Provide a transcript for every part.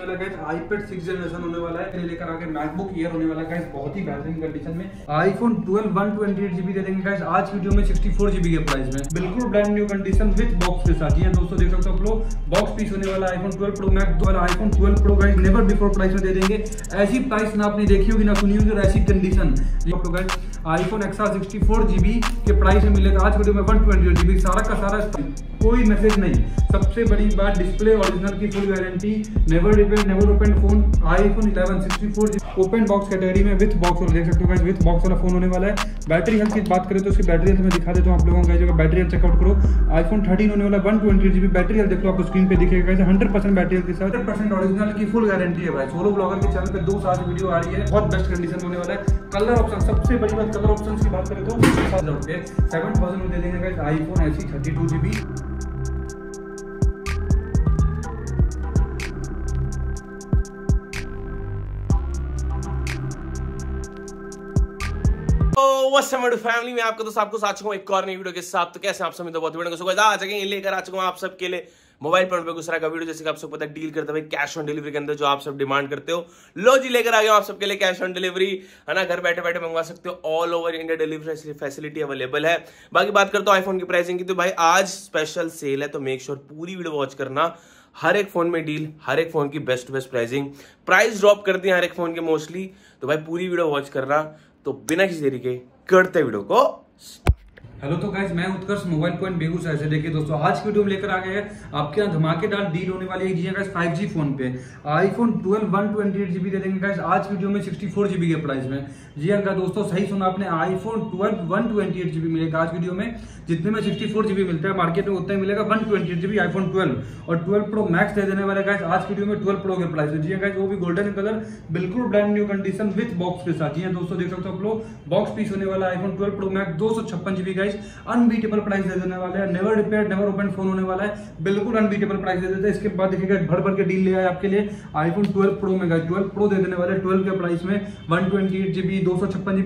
वाला guys iPad 6 generation होने वाला लेकर आके मैकबुक एयर होने वाला बहुत बेहतरीन कंडीशन में। आईफोन 12 128 जीबी दे देंगे। आज वीडियो में 64 जीबी के प्राइस में। बिल्कुल brand new condition with box के साथ। ये दोस्तों देख सकते आप लोग बॉक्स पीस होने वाला आईफोन 12 प्रो मैक्स वाला iPhone 12 pro guys never before price में दे देंगे। ऐसी प्राइस ना आपने देखी होगी, ना सुनी होगी, और ऐसी कंडीशन आईफोन एक्सआर 64 जीबी के प्राइस में मिलेगा। आज वीडियो में 128 जीबी सारा का सारा कोई मैसेज नहीं। सबसे बड़ी बात डिस्प्ले ओरिजिनल की full guarantee never repair never open phone iPhone 11 64 open box category में विथ बॉक्स देख सकते हो विथ बॉक्स वाला फ़ोन होने वाला है। बैटरी हेल्थ की बात करें तो उसकी बैटरी हेल्थ मैं दिखा देता हूँ आप लोगों को जो बैटरी हेल्थ चेकआउट करो। आईफोन 13 होने वाला 128 जीबी बैटरी हेल्थ देख लो आपको स्क्रीन पे दिखेगा गाइस 100% बैटरी हेल्थ साथ। 100% ओरिजिनल की फुल गारंटी है भाई। सोलो ब्लॉगर के चैनल पे दो साल वीडियो आ रही है, बहुत बेस्ट कंडीशन होने वाला है। कलर ऑप्शन सबसे बड़ी बात कलर ऑप्शन की बात करें तो 7000 में दे देंगे आईफोन ऐसी 32 जीबी फैमिली में आपका दोस्त आपको साथ एक और नई वीडियो के साथ। तो कैसे आप सभी? तो बहुत वीडियो आ जाएँगे लेकर आ चुका हूँ आप सबके लिए मोबाइल फ़ोन पे दूसरा का वीडियो जैसे कि आप सबको पता है डील करते हुए कैश ऑन डिलीवरी के अंदर जो आप सब डिमांड करते हो। लो जी, लेकर आ गया आप सबके लिए कैश ऑन डिलीवरी है ना, घर बैठे बैठे मंगवा सकते हो। All over India delivery facility available है। बाकी बात करते हो आईफोन की प्राइसिंग की। तो भाई, आज स्पेशल सेल है तो मेक श्योर पूरी वीडियो वॉच करना। हर एक फ़ोन में डील हर एक फ़ोन की best best pricing price drop करती है हर एक फ़ोन के मोस्टली तो भाई, पूरी वीडियो वॉच करना। तो बिना किसी देरी के करते वीडियो को हेलो तो गाइज़ मैं उत्कर्ष मोबाइल पॉइंट बेगूसराय से देखिए दोस्तों, आज की वीडियो में लेकर आ गए हैं आपके यहाँ धमाकेदार डील होने वाली है जी गाइज़ 5G फ़ोन पे। आईफोन 12 128 जीबी दे देंगे गाइज़ आज की वीडियो में 64 जीबी के प्राइस में। जी हाँ दोस्तों, सही सुना आपने आईफोन 12 128 जीबी मिलेगा आज वीडियो में। जितने में 64 जीबी मिलता है मार्केट में उतना ही मिलेगा 128 जीबी आईफोन 12 और 12 प्रो मैक्स दे देने वाले गाइज़ आज वीडियो में 12 प्रो के प्राइस में। जी हाँ वो भी गोल्डन कलर बिल्कुल brand new condition with box के साथ। जी हाँ दोस्तों, देख सकते हो आप लोग बॉक्स पीस होने वाला आईफोन ट्वेल्व प्रो मैक्स दो सौ छप्पन जीबी गाइज़ अनबीटेबल प्राइस दे देने वाले हैं। Never repair never open phone होने वाला है। बिल्कुल अनबीटेबल प्राइस दे देते हैं। इसके बाद देखिएगा भर भर के डील ले आए आपके लिए। आईफोन 12 प्रो में ट्वेल्व प्रो दे देने वाले 12 के प्राइस में वन ट्वेंटी एट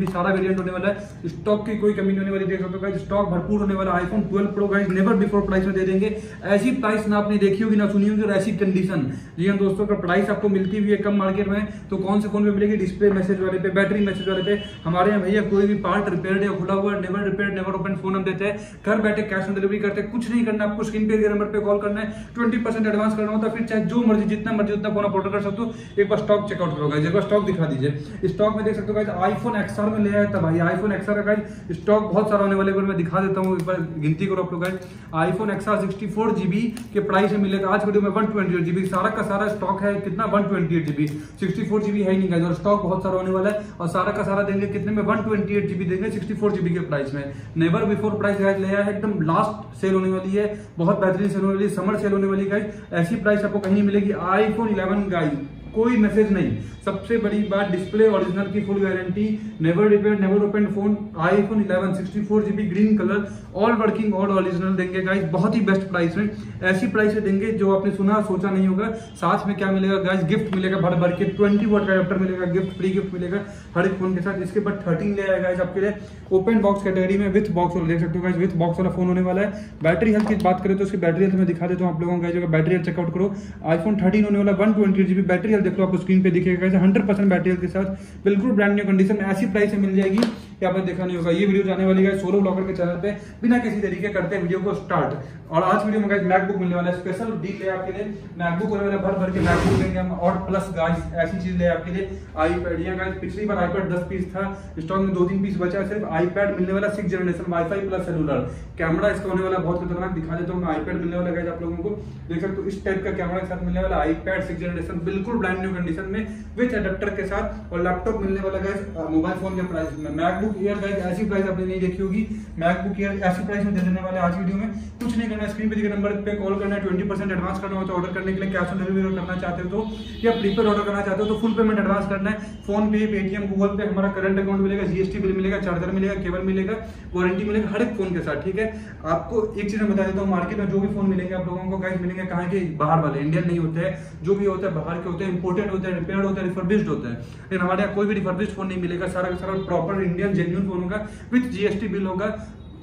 सारा वेरियंट होने वाला है। स्टॉक की कोई कमी होने वाली, देख सकते हो स्टॉक भरपूर होने वाला iPhone twelve pro guys never before price में दे देंगे। ऐसी प्राइस ना आपने देखी होगी, ना सुनी होगी ऐसी कंडीशन जी हाँ दोस्तों का प्राइस आपको मिलती हुई है कम मार्केट में तो कौन से फ़ोन पे मिलेगी? डिस्प्ले मैसेज वाले पे बैटरी मैसेज वाले पे। हमारे यहाँ भैया कोई भी पार्ट रिपेयर या खुला हुआ never repair never open phone हम देते हैं। घर बैठे कैश ऑन डिलीवरी करते हैं। कुछ नहीं करना, आपको स्क्रीन पे नंबर पे कॉल करना है। ट्वेंटी परसेंट एडवांस करना होता है फिर चाहे जो मर्ज़ी, जितना मर्ज़ी, उतना फ़ोन आप ऑर्डर कर सकते हो। एक बार स्टॉक चेकआउट करो गाइस एक बार स्टॉक दिखा दीजिए। स्टॉक में देख सकते हो गाइस आईफोन एक्सआर में ले आया था भाई। आईफोन एक्सआर का गाइस स्टॉक बहुत सारा होने वाले मैं दिखा देता हूँ, एक बार गिनती करो आप लोग guys iPhone XR sixty four GB के प्राइस में मिलेगा। आज वीडियो में वन ट्वेंटी जीबी सारा का सारा स्टॉक है, कितना? One twenty eight GB sixty four GB है नहीं गाइस और स्टॉक बहुत सारा होने वाला है। और सारा का सारा देंगे कितने में? वन ट्वेंटी एट जीबी देंगे सिक्सटी फोर जीबी के प्राइस में। नेवर बिफोर प्राइस गाइड लिया है। एकदम लास्ट सेल होने वाली है। बहुत बेहतरीन सेल होने वाली है। समर सेल होने वाली गाइड ऐसी प्राइस आपको कहीं मिलेगी। आईफोन इलेवन गाइस कोई मैसेज नहीं। सबसे बड़ी बात डिस्प्ले ओरिजिनल की full guarantee never repair never open phone iPhone 11 64 GB green colour all working all original देंगे गाइस बहुत ही बेस्ट प्राइस में। ऐसी प्राइस में देंगे जो आपने सुना, सोचा नहीं होगा। साथ में क्या मिलेगा गाइस गिफ्ट मिलेगा भर भर के 20 वोट का मिलेगा गिफ्ट फ्री गिफ्ट मिलेगा हर एक फ़ोन के साथ। इसके बाद थर्टीन ले आएगा गाइस आपके लिए ओपन बॉक्स कैटेगरी में विथ बॉक्स देख सकते हो गाइस विथ बॉक्स वाला फ़ोन होने वाला है। बैटरी हेल्थ की बात करें तो उसकी बैटरी हेल्थ में दिखा देता हूँ आप लोगों का बैटरी हेल्थ चेकआउट करो। आईफोन थर्टीन होने वाला one twenty GB battery health देख लो आपको स्क्रीन पे दिखेगा। हंड्रेड परसेंट बैटरी के साथ। बिल्कुल ब्रांड न्यू कंडीशन में ऐसी प्राइस में मिल जाएगी। कि आपने देखा नहीं होगा? ये वीडियो जाने वाली है सोलो ब्लॉगर के चैनल पे। बिना किसी तरीके करते हैं वीडियो को स्टार्ट और आज वीडियो में मैकबुक मिलने वाला है। स्पेशल डील है आपके लिए। मैकबुक होने वाला भर भर के मैकबुक देंगे हम। और प्लस गाइस ऐसी चीज़ ले आपके लिए। आईपैड या गाइस पिछली बार आईपैड 10 पीस था। स्टॉक में दो तीन पीस बचा सिर्फ़ आईपैड मिलने वाला six generation WiFi plus cellular camera इसका होने वाला बहुत खतरनाक दिखा देता हूँ। आईपैड मिलने वाला गाइस आप लोगों को। देख सकते हो, इस टाइप का कैमरा के साथ मिलने वाला आईपैड सिक्स जनरेशन बिल्कुल ब्रांड न्यू कंडीशन में विथ अडेप्टर के साथ। और लैपटॉप मिलने वाला गाइस मोबाइल फ़ोन के प्राइस में। मैकबुक एयर गाइस ऐसी प्राइस आपने नहीं देखी होगी। मैकबुक एयर ऐसी प्राइस में दे देने वाले आज वीडियो में। कुछ नहीं करना स्क्रीन पे दिखे नंबर पे कॉल करना है ट्वेंटी परसेंट एडवांस करना हो तो ऑर्डर करने के लिए कैश ऑन डिलीवरी करना चाहते हो तो या प्रीपेड ऑर्डर करना चाहते हो तो फुल पेमेंट एडवांस करना है। फ़ोन पे पेटीएम गूगल पे हमारा करंट अकाउंट मिलेगा जीएसटी बिल मिलेगा चार्जर मिलेगा केबल मिलेगा वारंटी मिलेगा, हर एक फ़ोन के साथ, ठीक है? आपको एक चीज़ मैं बता देता हूँ मार्केट में जो भी फ़ोन मिलेंगे आप लोगों को गाइस मिलेंगे कहाँ के? बाहर वाले इंडियन नहीं होते हैं। जो भी होता है, बाहर के होते हैं इंपोर्टेड होते हैं रिपेयर होते हैं रिफर्बिश्ड होता है। लेकिन हमारे यहाँ कोई भी रिफर्बिश्ड फ़ोन नहीं मिलेगा, सारा का सारा प्रॉपर इंडियन जेन्यून फ़ोन होगा विथ जीएसटी बिल होगा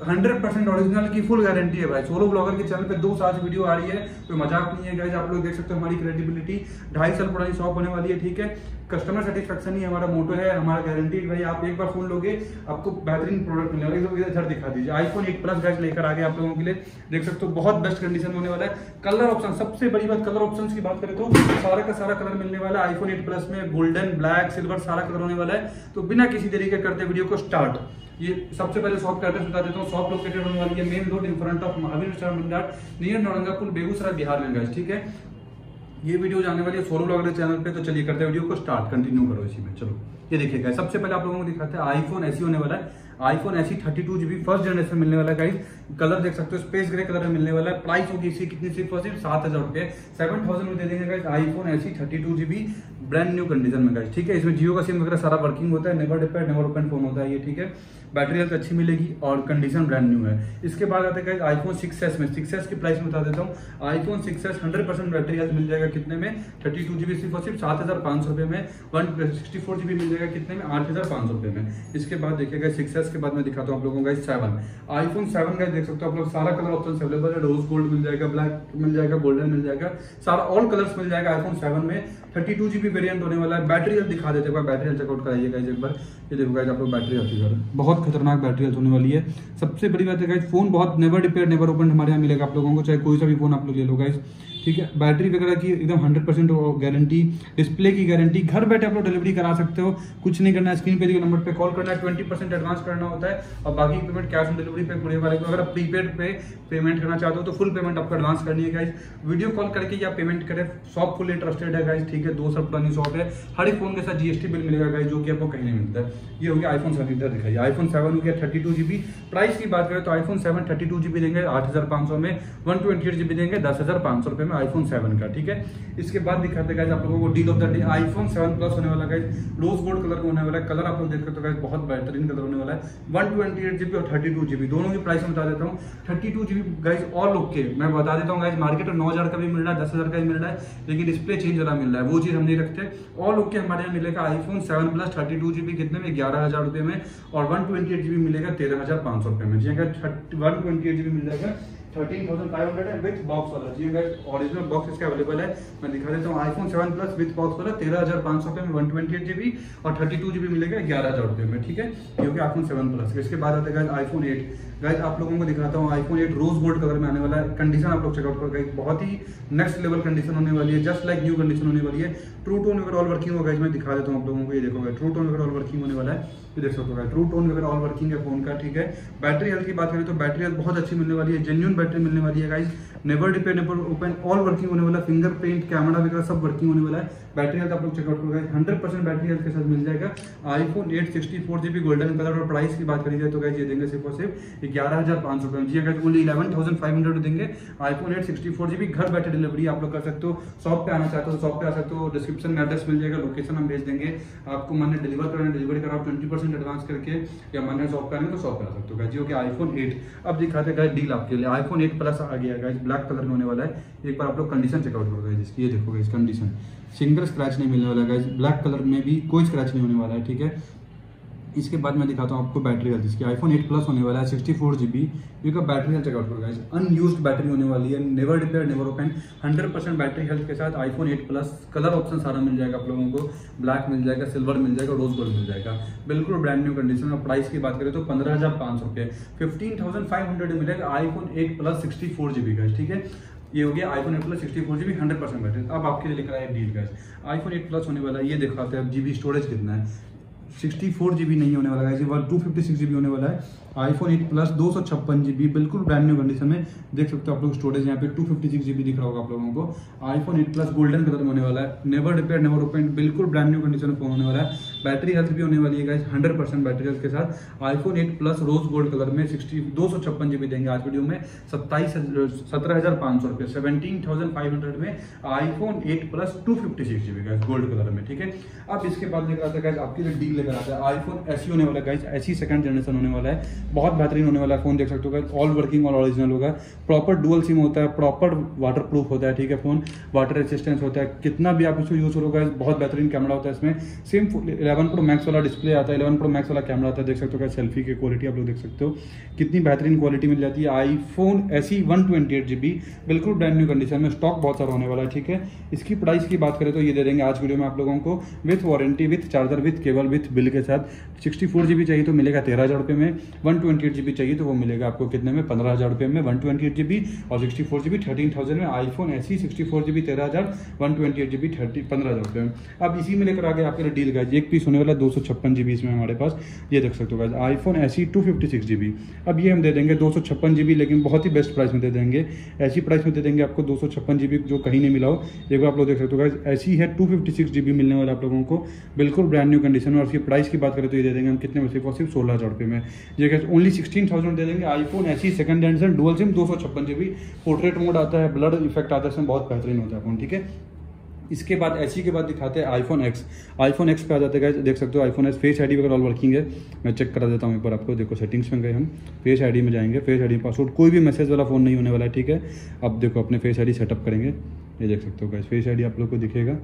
हंड्रेड परसेंट ओरिजिनल की फुल गारंटी है भाई। सोलो ब्लॉगर के चैनल पे दो साल से वीडियो आ रही है, कोई मज़ाक नहीं है गाइज़ आप लोग देख सकते हो हमारी क्रेडिबिलिटी ढाई साल पुरानी शॉप होने वाली है, ठीक है? कस्टमर सेटिस्फेक्शन ही हमारा मोटो है, हमारा गारंटी भाई, आप एक बार फ़ोन लोगे, आपको बेहतरीन प्रोडक्ट मिलेगा। इधर दिखा दीजिए। आईफोन एट प्लस गाइज़ लेकर आ गए आप लोगों के लिए। देख सकते हो, बहुत बेस्ट कंडीशन होने वाला है। कलर ऑप्शन सबसे बड़ी बात कलर ऑप्शन की बात करें तो सारा का सारा कलर मिलने वाला है। आईफोन एट प्लस में गोल्डन ब्लैक सिल्वर सारा कलर होने वाला है। तो बिना किसी तरीके करते वीडियो को स्टार्ट ये सबसे पहले शॉप का एड्रेस बता देता हूँ। शॉप लोकेटेड होने वाली है main road in front of Mahavir Mandal near Nauranga पुल बेगूसराय, बिहार में गाइस ठीक है? ये वीडियो जाने वाली है सोलो ब्लॉगर चैनल पे तो चलिए करते हैं वीडियो को स्टार्ट कंटिन्यू करो इसी में, चलो। ये देखिएगा सबसे पहले आप लोगों को दिखाते हैं आईफोन ऐसी होने वाला है। IPhone SE thirty two GB first generation मिलने वाला है गाइस कलर देख सकते हो स्पेस ग्रे कलर में मिलने वाला है। प्राइस होगी इसकी कितनी सिर्फ़ और सिर्फ़ सात हज़ार रुपए सेवन थाउज़ेंड में दे देंगे guys iPhone SE thirty two GB brand new condition में गाइस ठीक है? इसमें जियो का सिम वगैरह सारा वर्किंग होता है never depend never open phone होता है ये, ठीक है? बैटरी हेल्थ अच्छी मिलेगी और कंडीशन ब्रांड न्यू है। इसके बाद आते हैं आईफोन सिक्स एस में। सिक्स एस की प्राइस बता देता हूँ। IPhone six S hundred percent battery health मिल जाएगा कितने में? थर्टी टू जीबी सिर्फ़ और सिर्फ़ सात हज़ार पाँच सौ रुपए में। वन सिक्सटी फोर जीबी मिल जाएगा कितने में? आठ हज़ार पाँच सौ रुपए में। इसके बाद देखिएगा सिक्स एस के बाद मैं दिखाता हूँ आप लोगों का सेवन आईफोन सेवन का देख सकते हो आप लोग, सारा कलर ऑप्शन अवेलेबल है। रोज गोल्ड मिल जाएगा ब्लैक मिल जाएगा गोल्डन मिल जाएगा। सारा ऑल कलर्स मिल जाएगा आईफोन सेवन में। थर्टी टू जीबी वेरियंट होने वाला है। बैटरी हेल्थ दिखा देते हैं। बैटरी हेल्थ चेकआउट कराइएगा एक बार। ये देखो गाइज़ आप लोग बैटरी हेल्थ इधर बहुत खतरनाक बैटरी हेल्थ होने वाली है। सबसे बड़ी बात है गाइज़ फ़ोन बहुत नेवर रिपेयर नेवर ओपन हमारे यहाँ मिलेगा आप लोगों को, चाहे कोई सा भी फ़ोन आप लोग ले लो गाइज़ ठीक है? बैटरी वगैरह की एकदम हंड्रेड परसेंट गारंटी डिस्प्ले की गारंटी घर बैठे आप लोग डिलीवरी करा सकते हो। कुछ नहीं करना है स्क्रीन पे दिए नंबर पे कॉल करना है ट्वेंटी परसेंट एडवांस करना होता है और बाकी पेमेंट कैश ऑन डिलीवरी पे, पूरे वाले को अगर आप प्रीपेड पे पेमेंट करना चाहते हो तो फुल पेमेंट आपको एडवांस करनी है गाइज़ वीडियो कॉल करके या पेमेंट करें शॉप फुल इंटरेस्टेड है गाइज़ ठीक है? दो सौ पुरानी शॉप है। हर एक फ़ोन के साथ जीएसटी बिल मिलेगा गाइज़ जो कि आपको कहीं नहीं मिलता है। ये हो गया आईफोन सेवन इधर दिखाइए। आईफोन सेवन हो गया थर्टी टू जीबी प्राइस की बात करें तो iPhone seven thirty two GB देंगे आठ हज़ार पाँच सौ में वन ट्वेंटी एट जीबी देंगे दस हज़ार पाँच सौ रुपए में। आईफोन सेवन का, ठीक है? इसके बाद दिखाते हैं आप लोगों को deal of the day iPhone seven plus होने वाला गाइज़ रोज गोल्ड कलर का होने वाला है। कलर आप लोग देख सकते हो बहुत बेहतरीन कलर होने वाला है। वन ट्वेंटी एट जीबी और थर्टी टू जीबी दोनों की प्राइस बता देता हूँ। थर्टी टू जीबी गाइज़ और लोग के मैं बता देता हूँ गाइज़ मार्केट में नौ हज़ार का भी मिल रहा है, दस हज़ार का भी मिल रहा है, लेकिन डिस्प्ले चेंज वाला मिल रहा है, वो चीज़ हम नहीं रखते। और लोग के हमारे यहाँ मिलेगा iPhone seven plus thirty two GB कितने में? ग्यारह हज़ार रुपए में। और वन ट्वेंटी एट जीबी मिलेगा तेरह हज़ार पाँच सौ रुपए में। जी अगर वन ट्वेंटी एट जीबी मिल जाएगा थर्टीन थाउज़ेंड बॉक्स वाला। जी गाइस बॉक्स इसका अवेलेबल है तेरह हज़ार पाँच सौ में वन ट्वेंटी और थर्टी टू जीबी मिलेगा ग्यारह हज़ार रुपये में, ठीक है? प्लस इसके बाद आता है एट गाइज़ आप लोगों को दिखाता हूँ iPhone eight rose gold colour में आने वाला है। बहुत ही नेक्स्ट लेवल कंडीशन होने वाली है जस्ट लाइक न्यू कंडीशन होने वाली है। ट्रू टोन ऑल वर्किंग होगा मैं दिखा देता हूँ आप लोगों को, ये देखो ट्रू टोन वगैरह ऑल वर्किंग होने वाला है। ये देख सकते हो ट्रू टोन वगैरह ऑल वर्किंग है फ़ोन का, ठीक है? बैटरी हेल्थ की बात करें तो बैटरी हेल्थ बहुत अच्छी मिलने वाली है जेन्यून बैटरी मिलने वाली है guys never depend never open all working होने वाला फिंगरप्रिंट कैमरा वगैरह सब वर्किंग होने वाला है. बैटरी हेल्थ आप लोग चेकआउट करोगे हंड्रेड परसेंट बैटरी हेल्थ के साथ मिल जाएगा. IPhone eight sixty four GB golden colour और प्राइस की बात करी जाए तो गाइज़ ये देंगे सिर्फ़ और सिर्फ़ ग्यारह हज़ार पाँच सौ रुपये जी, अगर only eleven thousand five hundred देंगे iPhone eight sixty four GB घर बैठे डिलीवरी आप लोग कर सकते हो। शॉप पे आना चाहते हो शॉप पे आ सकते हो। डिस्क्रिप्शन में एड्रेस मिल जाएगा लोकेशन हम भेज देंगे। आपको मैंने डिलीवर कराना डिलीवरी कराओ ट्वेंटी परसेंट एडवांस करके या मैंने शॉप करेंगे तो शॉप करा सकते हो। जी ओके आईफोन एट अब दिखाते हैं डील आपके लिए। आईफोन एट प्लस आ गया गाइज़ ब्लैक कलर में होने वाला है। एक बार आप लोग कंडीशन चेकआउट करोगे जिसकी ये देखोगे इस कंडीशन सिंगल स्क्रैच नहीं मिलने वाला गाइज़ ब्लैक कलर में भी कोई स्क्रैच नहीं होने वाला है, ठीक है? इसके बाद मैं दिखाता हूँ आपको बैटरी हेल्थ इसकी आईफोन 8 प्लस होने वाला है 64 फोर जीबी का बैटरी हेल्थ चेकआउट करो गाइस अनयूज बैटरी होने वाली है never repair never open 100 percent battery health के साथ आईफोन 8 प्लस कलर ऑप्शन सारा मिल जाएगा आप लोगों को। ब्लैक मिल जाएगा सिल्वर मिल जाएगा रोज गोल्ड मिल जाएगा। बिल्कुल ब्रांड न्यू कंडीशन और प्राइस की बात करें तो पंद्रह हज़ार पाँच सौ रुपये। फिफ्टीन थाउज़ेंड फाइव हंड्रेड मिलेगा iPhone eight plus sixty four GB का ठीक है? ये हो गया iPhone eight plus sixty four GB hundred percent battery. अब आपके लिए लेकर आए deal guys iPhone eight plus होने वाला है, ये दिखाते हैं अब जीबी स्टोरेज कितना है। सिक्सटी फोर जीबी नहीं होने वाला है टू फिफ्टी सिक्स जीबी होने वाला है। आईफोन एट प्लस दो सौ छप्पन जीबी बिल्कुल ब्रांड न्यू कंडीशन में। देख सकते हो आप लोग स्टोरेज यहाँ पे टू फिफ्टी सिक्स जीबी दिख रहा होगा आप लोगों को। IPhone eight plus golden colour में होने वाला है। नेवर रिपेयर नेवर ओपन बिल्कुल ब्रांड न्यू कंडीशन में फ़ोन होने वाला है। बैटरी हेल्थ भी होने वाली है हंड्रेड परसेंट बैटरी हेल्थ के साथ। IPhone eight plus rose gold colour में सिक्सटी दो सौ छप्पन जीबी देंगे आज वीडियो में, सत्ताईस सत्रह हज़ार पाँच सौ रुपये। सेवनटीन थाउज़ेंड फाइव हंड्रेड में iPhone eight plus two fifty six GB का गोल्ड कलर में, ठीक है? अब इसके बाद लेकर आता है आपके लिए डील डील लेकर आता है आईफोन ऐसी होने वाला है गाइज़ ऐसी सेकंड जनरेशन होने वाला है। बहुत बेहतरीन होने वाला है फ़ोन देख सकते हो guys all working all original होगा। प्रॉपर डुअल सिम होता है प्रॉपर वाटर प्रूफ होता है, ठीक है फ़ोन वाटर रेसिस्टेंस होता है, कितना भी आप इसको यूज़ करोगे बहुत बेहतरीन कैमरा होता है इसमें। सेम इलेवन प्रो मैक्स वाला डिस्प्ले आता है, इलेवन प्रो मैक्स वाला कैमरा आता है, देख सकते हो क्या सेल्फी की क्वालिटी आप लोग देख सकते हो। कितनी बेहतरीन क्वालिटी मिल जाती है। IPhone SE one twenty eight GB बिल्कुल ब्रांड न्यू कंडीशन में स्टॉक बहुत सारा होने वाला है, ठीक है? इसकी प्राइस की बात करें तो ये दे देंगे आज वीडियो में आप लोगों को with warranty with charger with cable with bill के साथ। सिक्सटी फोर जीबी चाहिए तो मिलेगा तेरह हज़ार रुपये में वन ट्वेंटी एट जीबी चाहिए तो वो मिलेगा आपको कितने में? पंद्रह हज़ार रुपये में वन ट्वेंटी एट जीबी और sixty four GB thirteen thousand में iPhone SE sixty four GB तेरह हज़ार one twenty eight GB thirty पंद्रह हज़ार रुपये में। अब इसी में लेकर आगे आपके लिए डील गाइज़ एक पीस होने वाला है दो सौ छप्पन जीबी इसमें हमारे पास, ये देख सकते हो guys iPhone SE two fifty six GB अब ये हम दे देंगे दो सौ छप्पन जीबी लेकिन बहुत ही बेस्ट प्राइस में दे देंगे। ऐसी प्राइस में दे देंगे आपको दो सौ छप्पन जीबी जो कहीं नहीं मिला हो। देखो आप लोग देख सकते हो गाइज़ ऐसी है टू फिफ्टी सिक्स जीबी मिलने वाला आप लोगों को, बिल्कुल ब्रांड न्यू कंडीशन में। और उसकी प्राइस की बात करें तो ये दे देंगे हम कितने में सिर्फ़ सिर्फ़ सोलह हज़ार रुपये में। ये कहते ओनली सिक्सटीन थाउज़ेंड दे देंगे। आईफोन ऐसी सेकंड हैंड डुअल सिम दो सौ छप्पन जीबी पोर्ट्रेट मोड आता है ब्लड इफ़ेक्ट आता है, इसमें बहुत बेहतरीन होता है फ़ोन ठीक है? इसके बाद, ऐसी के बाद दिखाते हैं आईफोन एक्स आईफोन एक्स पे आ जाते हैं देख सकते हो आईफोन एक्स फेस आईडी वगैरह ऑल वर्किंग है, मैं चेक करा देता हूँ एक बार आपको। देखो सेटिंग्स में गए हम। फेस आईडी में जाएँगे। फेस आईडी पासवर्ड कोई भी मैसेज वाला फ़ोन नहीं होने वाला है, ठीक है? अब देखो, अपने फेस आईडी सेटअप करेंगे। ये देख सकते हो गए फेस आईडी आप लोग को दिखेगा।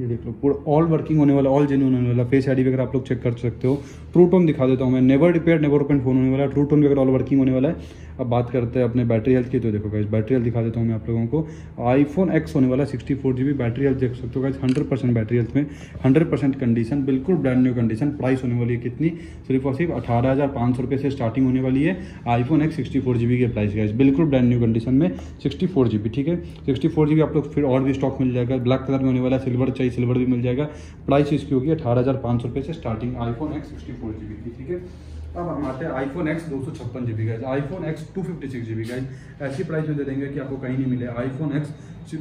ये देख लो, पूरा ऑल वर्किंग होने वाला ऑल जेन्यून होने वाला फेस आईडी वगैरह आप लोग चेक कर सकते हो। ट्रू टोन दिखा देता हूँ मैं never repair never open phone होने वाला है ट्रू टोन वगैरह ऑल वर्किंग होने वाला है, अब बात करते हैं अपने बैटरी हेल्थ की तो देखो गाइस बैटरी हेल्थ दिखा देता हूँ मैं आप लोगों को। आईफोन एक्स होने वाला sixty four G B battery health देख सकते हो guys hundred percent battery health में हंड्रेड परसेंट कंडीशन बिल्कुल ब्रांड न्यू कंडीशन प्राइस होने वाली है कितनी, सिर्फ़ और सिर्फ़ अठारह हज़ार सौ रुपये से स्टार्टिंग होने वाली है। IPhone X sixty four G B के प्राइस गाइस बिल्कुल ब्रांड न्यू कंडीशन में सिक्सटी फोर जी बी ठीक है? सिक्सटी फोर जी बी आप लोग फिर और भी स्टॉक मिल जाएगा ब्लैक कलर में होने वाला सिल्वर चाहिए सिल्वर भी मिल जाएगा। प्राइस इसकी होगी अठारह हज़ार पाँच सौ रुपये से starting iPhone X sixty four G B की, ठीक है? अब हम आते हैं आईफोन एक्स दो सौ छप्पन G B guys iPhone X two fifty six G B guys ऐसी प्राइस में दे देंगे कि आपको कहीं नहीं मिले। आईफोन एक्स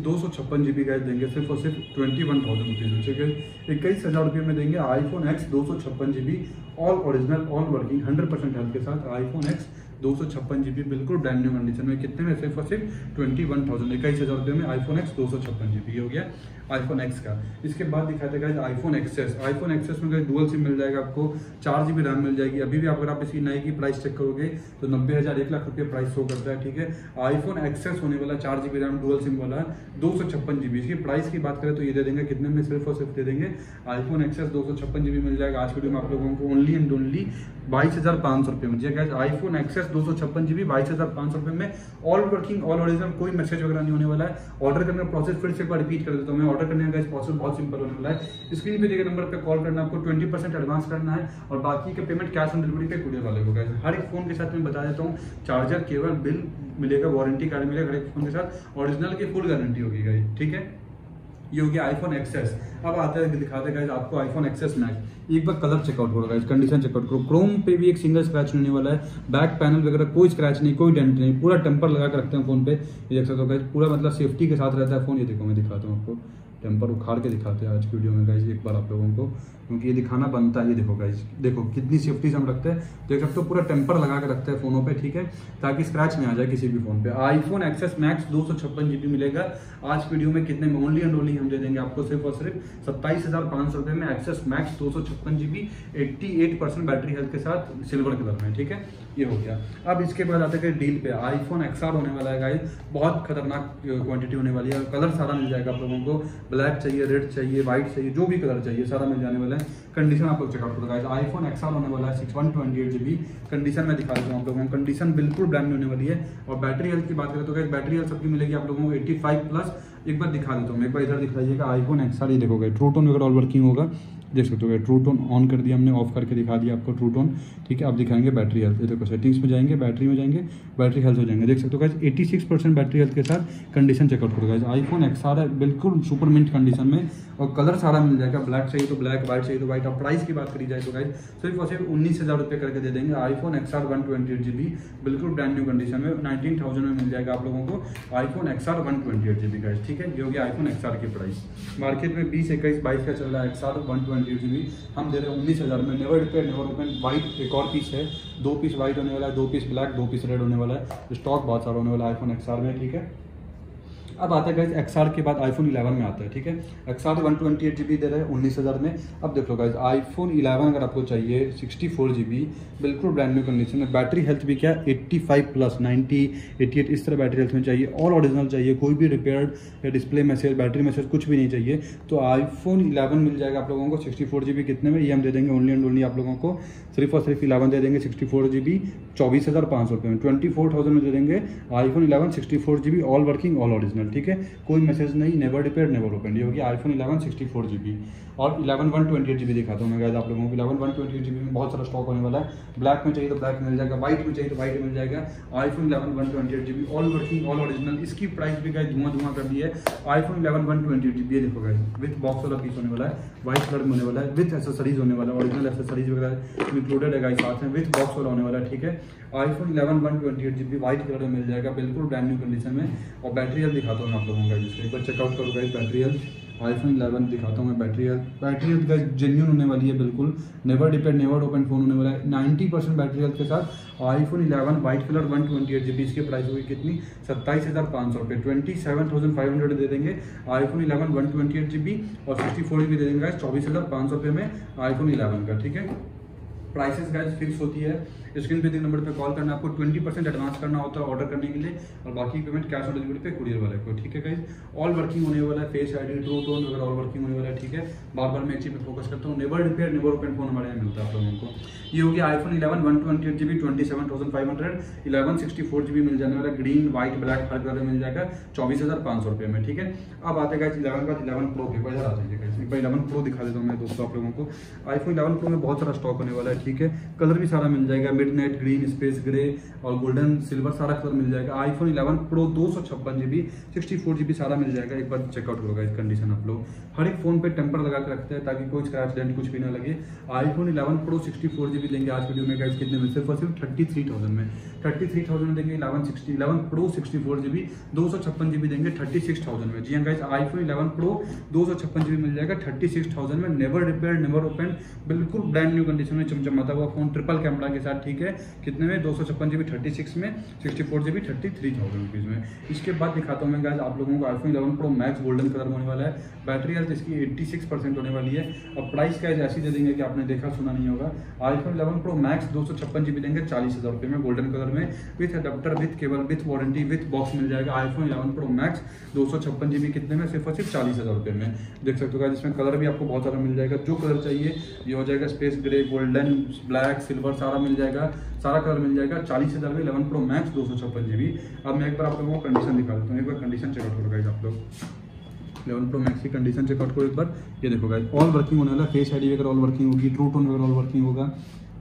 दो सौ छप्पन जी बी गाइज़ देंगे, सिर्फ़ और सिर्फ़ ट्वेंटी वन थाउज़ेंड रुपीज़ ठीक है? इक्कीस हज़ार रुपये में देंगे आईफोन एक्स दो सौ छप्पन G B all original all working hundred percent health के साथ आईफोन एक्स दो सौ छप्पन जी बी बिल्कुल ब्रांड न्यू कंडीशन में। कितने में सिर्फ़ और सिर्फ़? ट्वेंटी वन थाउज़ेंड इक्कीस हज़ार रुपये में आईफोन एक्स दो सौ छप्पन जीबी हो गया आईफोन एक्स का। इसके बाद दिखाते गए आईफोन एक्सेस आईफोन एक्सेस में गए डुअल सिम मिल जाएगा आपको, चार जीबी रैम मिल जाएगी। अभी भी अगर आप इसकी नई की प्राइस चेक करोगे तो नब्बे हज़ार एक लाख रुपये प्राइस शो करता है, ठीक है? आईफोन एक्सेस होने वाला चार जीबी रैम डुअल सिम वाला दो सौ छप्पन जीबी इसकी प्राइस की बात करें तो ये दे देंगे, कितने में सिर्फ़ और सिर्फ़ दे देंगे? आईफोन एक्सेस दो सौ छप्पन जीबी मिल जाएगा। आज वीडियो में आप लोगों को ओनली एंड ओनली बाईस हज़ार पाँच सौ रुपये में। जी आईफोन एक्सेस दो सौ छप्पन जीबी बाईस हज़ार पाँच सौ रुपये में ऑल वर्किंग ऑल ओरिजिनल कोई मैसेज वगैरह नहीं होने वाला है। ऑर्डर करने का प्रोसेस फिर से एक बार रिपीट कर देता हूँ मैं। ऑर्डर करने का प्रोसेस बहुत सिंपल होने वाला है। स्क्रीन पे दिए नंबर पे कॉल करना, आपको ट्वेंटी परसेंट एडवांस करना है और बाकी का पेमेंट कैश ऑन डिलीवरी पे कुरियर वाले गए हर एक फ़ोन के साथ मैं बता देता हूँ चार्जर केवल बिल मिलेगा वारंटी कार्ड मिलेगा हर एक फ़ोन के साथ। ओरिजिनल की फुल गारंटी होगी गई ठीक है? ये हो गया आईफोन एक्सेस अब आते हैं, दिखाते हैं आपको आईफोन एक्सेस मैक्स एक बार कलर चेकआउट करो गाइज़ कंडीशन चेकआउट करो। क्रोम पे भी एक सिंगल स्क्रैच होने वाला है। बैक पैनल वगैरह कोई स्क्रैच नहीं, कोई डेंट नहीं, पूरा टेम्पर लगा के रखते हैं फ़ोन पे। देख सकते हो गाइज़ पूरा मतलब सेफ्टी के साथ रहता है फ़ोन ये देखो, मैं दिखाता हूँ आपको। टेम्पर उखाड़ के दिखाते हैं आज की वीडियो में गाइज़ एक बार आप लोगों को। क्योंकि ये दिखाना बनता है, ये देखो गाइज़ देखो, कितनी सेफ्टी से हम रखते हैं। देख सकते हो पूरा टेम्पर लगा के रखते हैं फोनों पे, ठीक है? ताकि स्क्रैच नहीं आ जाए किसी भी फ़ोन पे। आईफोन एक्सेस मैक्स दो सौ मिलेगा। आज वीडियो में कितने में ओनली एंड ओनली हम दे देंगे आपको सिर्फ़ और सिर्फ़ सत्ताईस हज़ार पाँच सौ रुपये में एक्सेस मैक्स दो सौ छप्पन GB eighty eight percent battery health के साथ सिल्वर कलर में, ठीक है? ये हो गया। अब इसके बाद आते हैं डील पे। आईफोन एक्सआर होने वाला है गाइस बहुत खतरनाक क्वांटिटी होने वाली है। कलर सारा मिल जाएगा आप लोगों को। ब्लैक चाहिए रेड चाहिए व्हाइट चाहिए, जो भी कलर चाहिए, सारा मिल जाने वाला है। कंडीशन आप लोग चेकआउट करो आईफोन एक्सआर होने वाला है six one twenty eight GB condition में दिखा देता हूँ आप लोगों को। कंडीशन बिल्कुल ब्रांड होने वाली है। और बैटरी हेल्थ की बात करें तो गाइस बैटरी हेल्थ सबकी मिलेगी आप लोगों को एट्टी प्लस एक बार दिखा देता हूँ। एक बार इधर दिखाइएगा आईफोन एक्सआर ये देखोगे ट्रू वगैरह ऑल वर्किंग होगा। देख सकते हो ट्रू टोन ऑन कर दिया हमने ऑफ़ करके दिखा दिया आपको ट्रू टोन ठीक है आप दिखाएँगे बैटरी हेल्थ देखो सेटिंग्स में जाएँगे बैटरी में जाएँगे बैटरी हेल्थ हो जाएँगे। देख सकते हो गाइज़ 86 परसेंट बैटरी हेल्थ के साथ कंडीशन चेकआउट करो गाइज़ आईफोन एक्स आर है, बिल्कुल सुपर मिंट कंडीशन में। और कलर सारा मिल जाएगा। ब्लैक चाहिए तो ब्लैक व्हाइट चाहिए तो व्हाइट और प्राइस की बात करी जाए तो गाइस सिर्फ़ और सिर्फ़ उन्नीस हज़ार रुपये करके दे देंगे। IPhone X R one twenty eight G B बिल्कुल ब्रांड न्यू कंडीशन में नाइनटीन थाउज़ेंड में मिल जाएगा आप लोगों को iPhone X R one twenty eight G B guys ठीक है? ये हो गया आईफोन एक्स आर की प्राइस मार्केट में बीस, इक्कीस, बाईस का चल रहा है X R one twenty eight G B हम दे रहे हैं उन्नीस हज़ार में। Never repair never repair white एक और पीस है। दो पीस वाइट होने वाला है, दो पीस ब्लैक दो पीस रेड होने वाला है। स्टॉक बहुत सारा होने वाला है आईफोन एक्स में, ठीक है? अब आता है गाइज़ एक्सआर के बाद आईफोन 11 में आता है, ठीक है? XR one twenty eight G B दे रहा है, उन्नीस हज़ार में। अब देख लो गाइज़ आईफोन 11 अगर आपको चाहिए सिक्सटी फोर जी बी बिल्कुल ब्रांड न्यू कंडीशन में बैटरी हेल्थ भी क्या? Eighty five plus ninety eighty eight इस तरह बैटरी हेल्थ में चाहिए। ऑल ओरिजिनल चाहिए, कोई भी रिपेयर्ड या डिस्प्ले मैसेज बैटरी मैसेज कुछ भी नहीं चाहिए। तो आईफोन 11 मिल जाएगा आप लोगों को सिक्सटी फोर जी बी कितने में? ये हम दे देंगे ओनली एंड ओनली आप लोगों को। सिर्फ़ और सिर्फ़ इलेवन दे देंगे सिक्सटी फोर जी बी चौबीस हज़ार पाँच सौ रुपये में। ट्वेंटी फोर थाउज़ेंड में दे देंगे iPhone eleven sixty four G B all working all original ठीक है? कोई मैसेज नहीं नेवर रिपेयर नेवर ओपन ये होगी iPhone eleven sixty four G B और eleven one twenty eight G B दिखाता हूँ मैं आप लोगों को। Eleven one twenty eight G B में बहुत सारा स्टॉक होने वाला है। ब्लैक में चाहिए तो ब्लैक मिल जाएगा व्हाइट में चाहिए तो व्हाइट मिल जाएगा। IPhone eleven one twenty eight G B all working all original इसकी प्राइस भी गाइस धुआँ धुआँ कर दी है। IPhone eleven one twenty eight G B देखो गाइस विथ बॉक्स वाला पीस होने वाला है व्हाइट कलर में होने वाला है विथ एसेसरीज होने वाला है ओरिजिनल एसेसरीज वगैरह इंक्लूडेड है गाइस साथ में विथ बॉक्स वाला होने वाला है, ठीक है? IPhone eleven one twenty eight G B colour में मिल जाएगा, बिल्कुल ब्रांड न्यू कंडीशन में। और बैटरी हेल्थ दिखाता हूँ आप लोगों का जिसका एक बार चेकआउट करो गाइस बैटरी हेल्थ आईफोन 11 दिखाता हूँ मैं बैटरी हेल्थ बैटरी हेल्थ का जेन्यून होने वाली है बिल्कुल। Never depend never open phone होने वाला है। 90 परसेंट बैटरी हेल्थ के साथ iPhone 11 white colour one twenty eight G इसकी प्राइस होगी कितनी? सत्ताईस हज़ार पाँच सौ रुपये। Twenty seven thousand five hundred दे देंगे। IPhone 11 one twenty eight G B और सिक्सटी फोर जी दे देंगे चौबीस हज़ार पाँच सौ रुपये में आईफोन 11 का, ठीक है? प्राइसेस गाइस फिक्स होती है। स्क्रीन पे दिए नंबर पे कॉल करना आपको 20 परसेंट एडवांस करना होता है ऑर्डर करने के लिए और बाकी पेमेंट कैश ऑन डिलीवरी पे कुरियर वाले को, ठीक है गाइस ऑल वर्किंग होने वाला है फेस आईडी ट्रू टोन वगैरह ऑल वर्किंग होने वाला है, ठीक है? बार बार मैं चीज़ पे फोकस करता हूँ never repair never open phone हमारे यहाँ मिलता है आप लोगों को। ये होगी iPhone eleven one twenty eight GB twenty seven thousand five hundred eleven sixty four GB मिल जाने वाला ग्रीन व्हाइट ब्लैक हर कलर मिल जाएगा, चौबीस हज़ार पाँच सौ रुपये में, ठीक है? अब आते गाइस इलेवन का इलेवन प्रो के इधर आ जाइए बार इलेवन प्रो दिखा देता हूँ मैं दोस्तों आप लोगों को। आईफोन इलेवन प्रो में बहुत सारा स्टॉक होने वाला है, ठीक है? कलर भी सारा मिल जाएगा midnight green space grey और गोल्डन सिल्वर सारा कलर मिल जाएगा। आईफोन इलेवन प्रो दो सौ छप्पन जीबी सिक्सटी फोर जीबी सारा मिल जाएगा। एक बार चेकआउट होगा इस कंडीशन आप लोग। हर एक फ़ोन पे टेम्पर लगा के रखते हैं ताकि कोई स्क्रैच डेंट कुछ भी ना लगे। IPhone eleven pro sixty four GB लेंगे आज वीडियो में गाइस कितने में? सिर्फ़ और सिर्फ़ थर्टी थ्री थाउज़ेंड में। थर्टी थ्री थाउज़ेंड देंगे eleven sixty eleven pro sixty four GB दो सौ छप्पन जीबी देंगे थर्टी सिक्स थाउज़ेंड में। जी हाँ गाइस आईफोन इलेवन प्रो दो सौ छप्पन जीबी मिल जाएगा थर्टी सिक्स थाउज़ेंड में। नेवर रिपेयर नेवर ओपन बिल्कुल ब्रांड न्यू कंडीशन में चमचमाता हुआ फ़ोन ट्रिपल कैमरा के साथ है? कितने में? दो सौ छप्पन जीबी थर्टी सिक्स में, sixty four GB thirty three thousand rupees में। इसके बाद दिखाता हूँ मैं गाइस आप लोगों को iPhone eleven pro max golden colour होने वाला है। बैटरी हेल्थ इसकी एट्टी सिक्स परसेंट होने वाली है। और प्राइस क्या ऐसी दे देंगे कि आपने देखा, सुना नहीं होगा। आईफोन इलेवन प्रो मैक्स दो सौ छप्पन जीबी देंगे, चालीस हज़ार रुपये में गोल्डन कलर में। With adapter with cable with warranty with box मिल जाएगा। आईफोन इलेवन प्रो मैक्स दो सौ छप्पन जीबी कितने में? सिर्फ़ और सिर्फ़ चालीस हज़ार रुपये में। देख सकते हो जिसमें कलर भी आपको बहुत सारा मिल जाएगा। जो कलर चाहिए, ये हो जाएगा space grey golden black silver सारा मिल जाएगा। सारा कलर मिल जाएगा। चालीस हज़ार में इलेवन प्रो मैक्स दो सौ छप्पन जीबी अब मैं एक बार आप लोगों को कंडीशन दिखा देता हूँ। एक बार कंडीशन चेकआउट करो गाइज़ आप लोग। इलेवन प्रो मैक्स की कंडीशन चेकआउट करो एक बार। ये देखो गाइज़ ऑल वर्किंग होने वाला फेस आईडी वगैरह ऑल वर्किंग होगी। ट्रू टोन वगैरह ऑल वर्किंग होगा।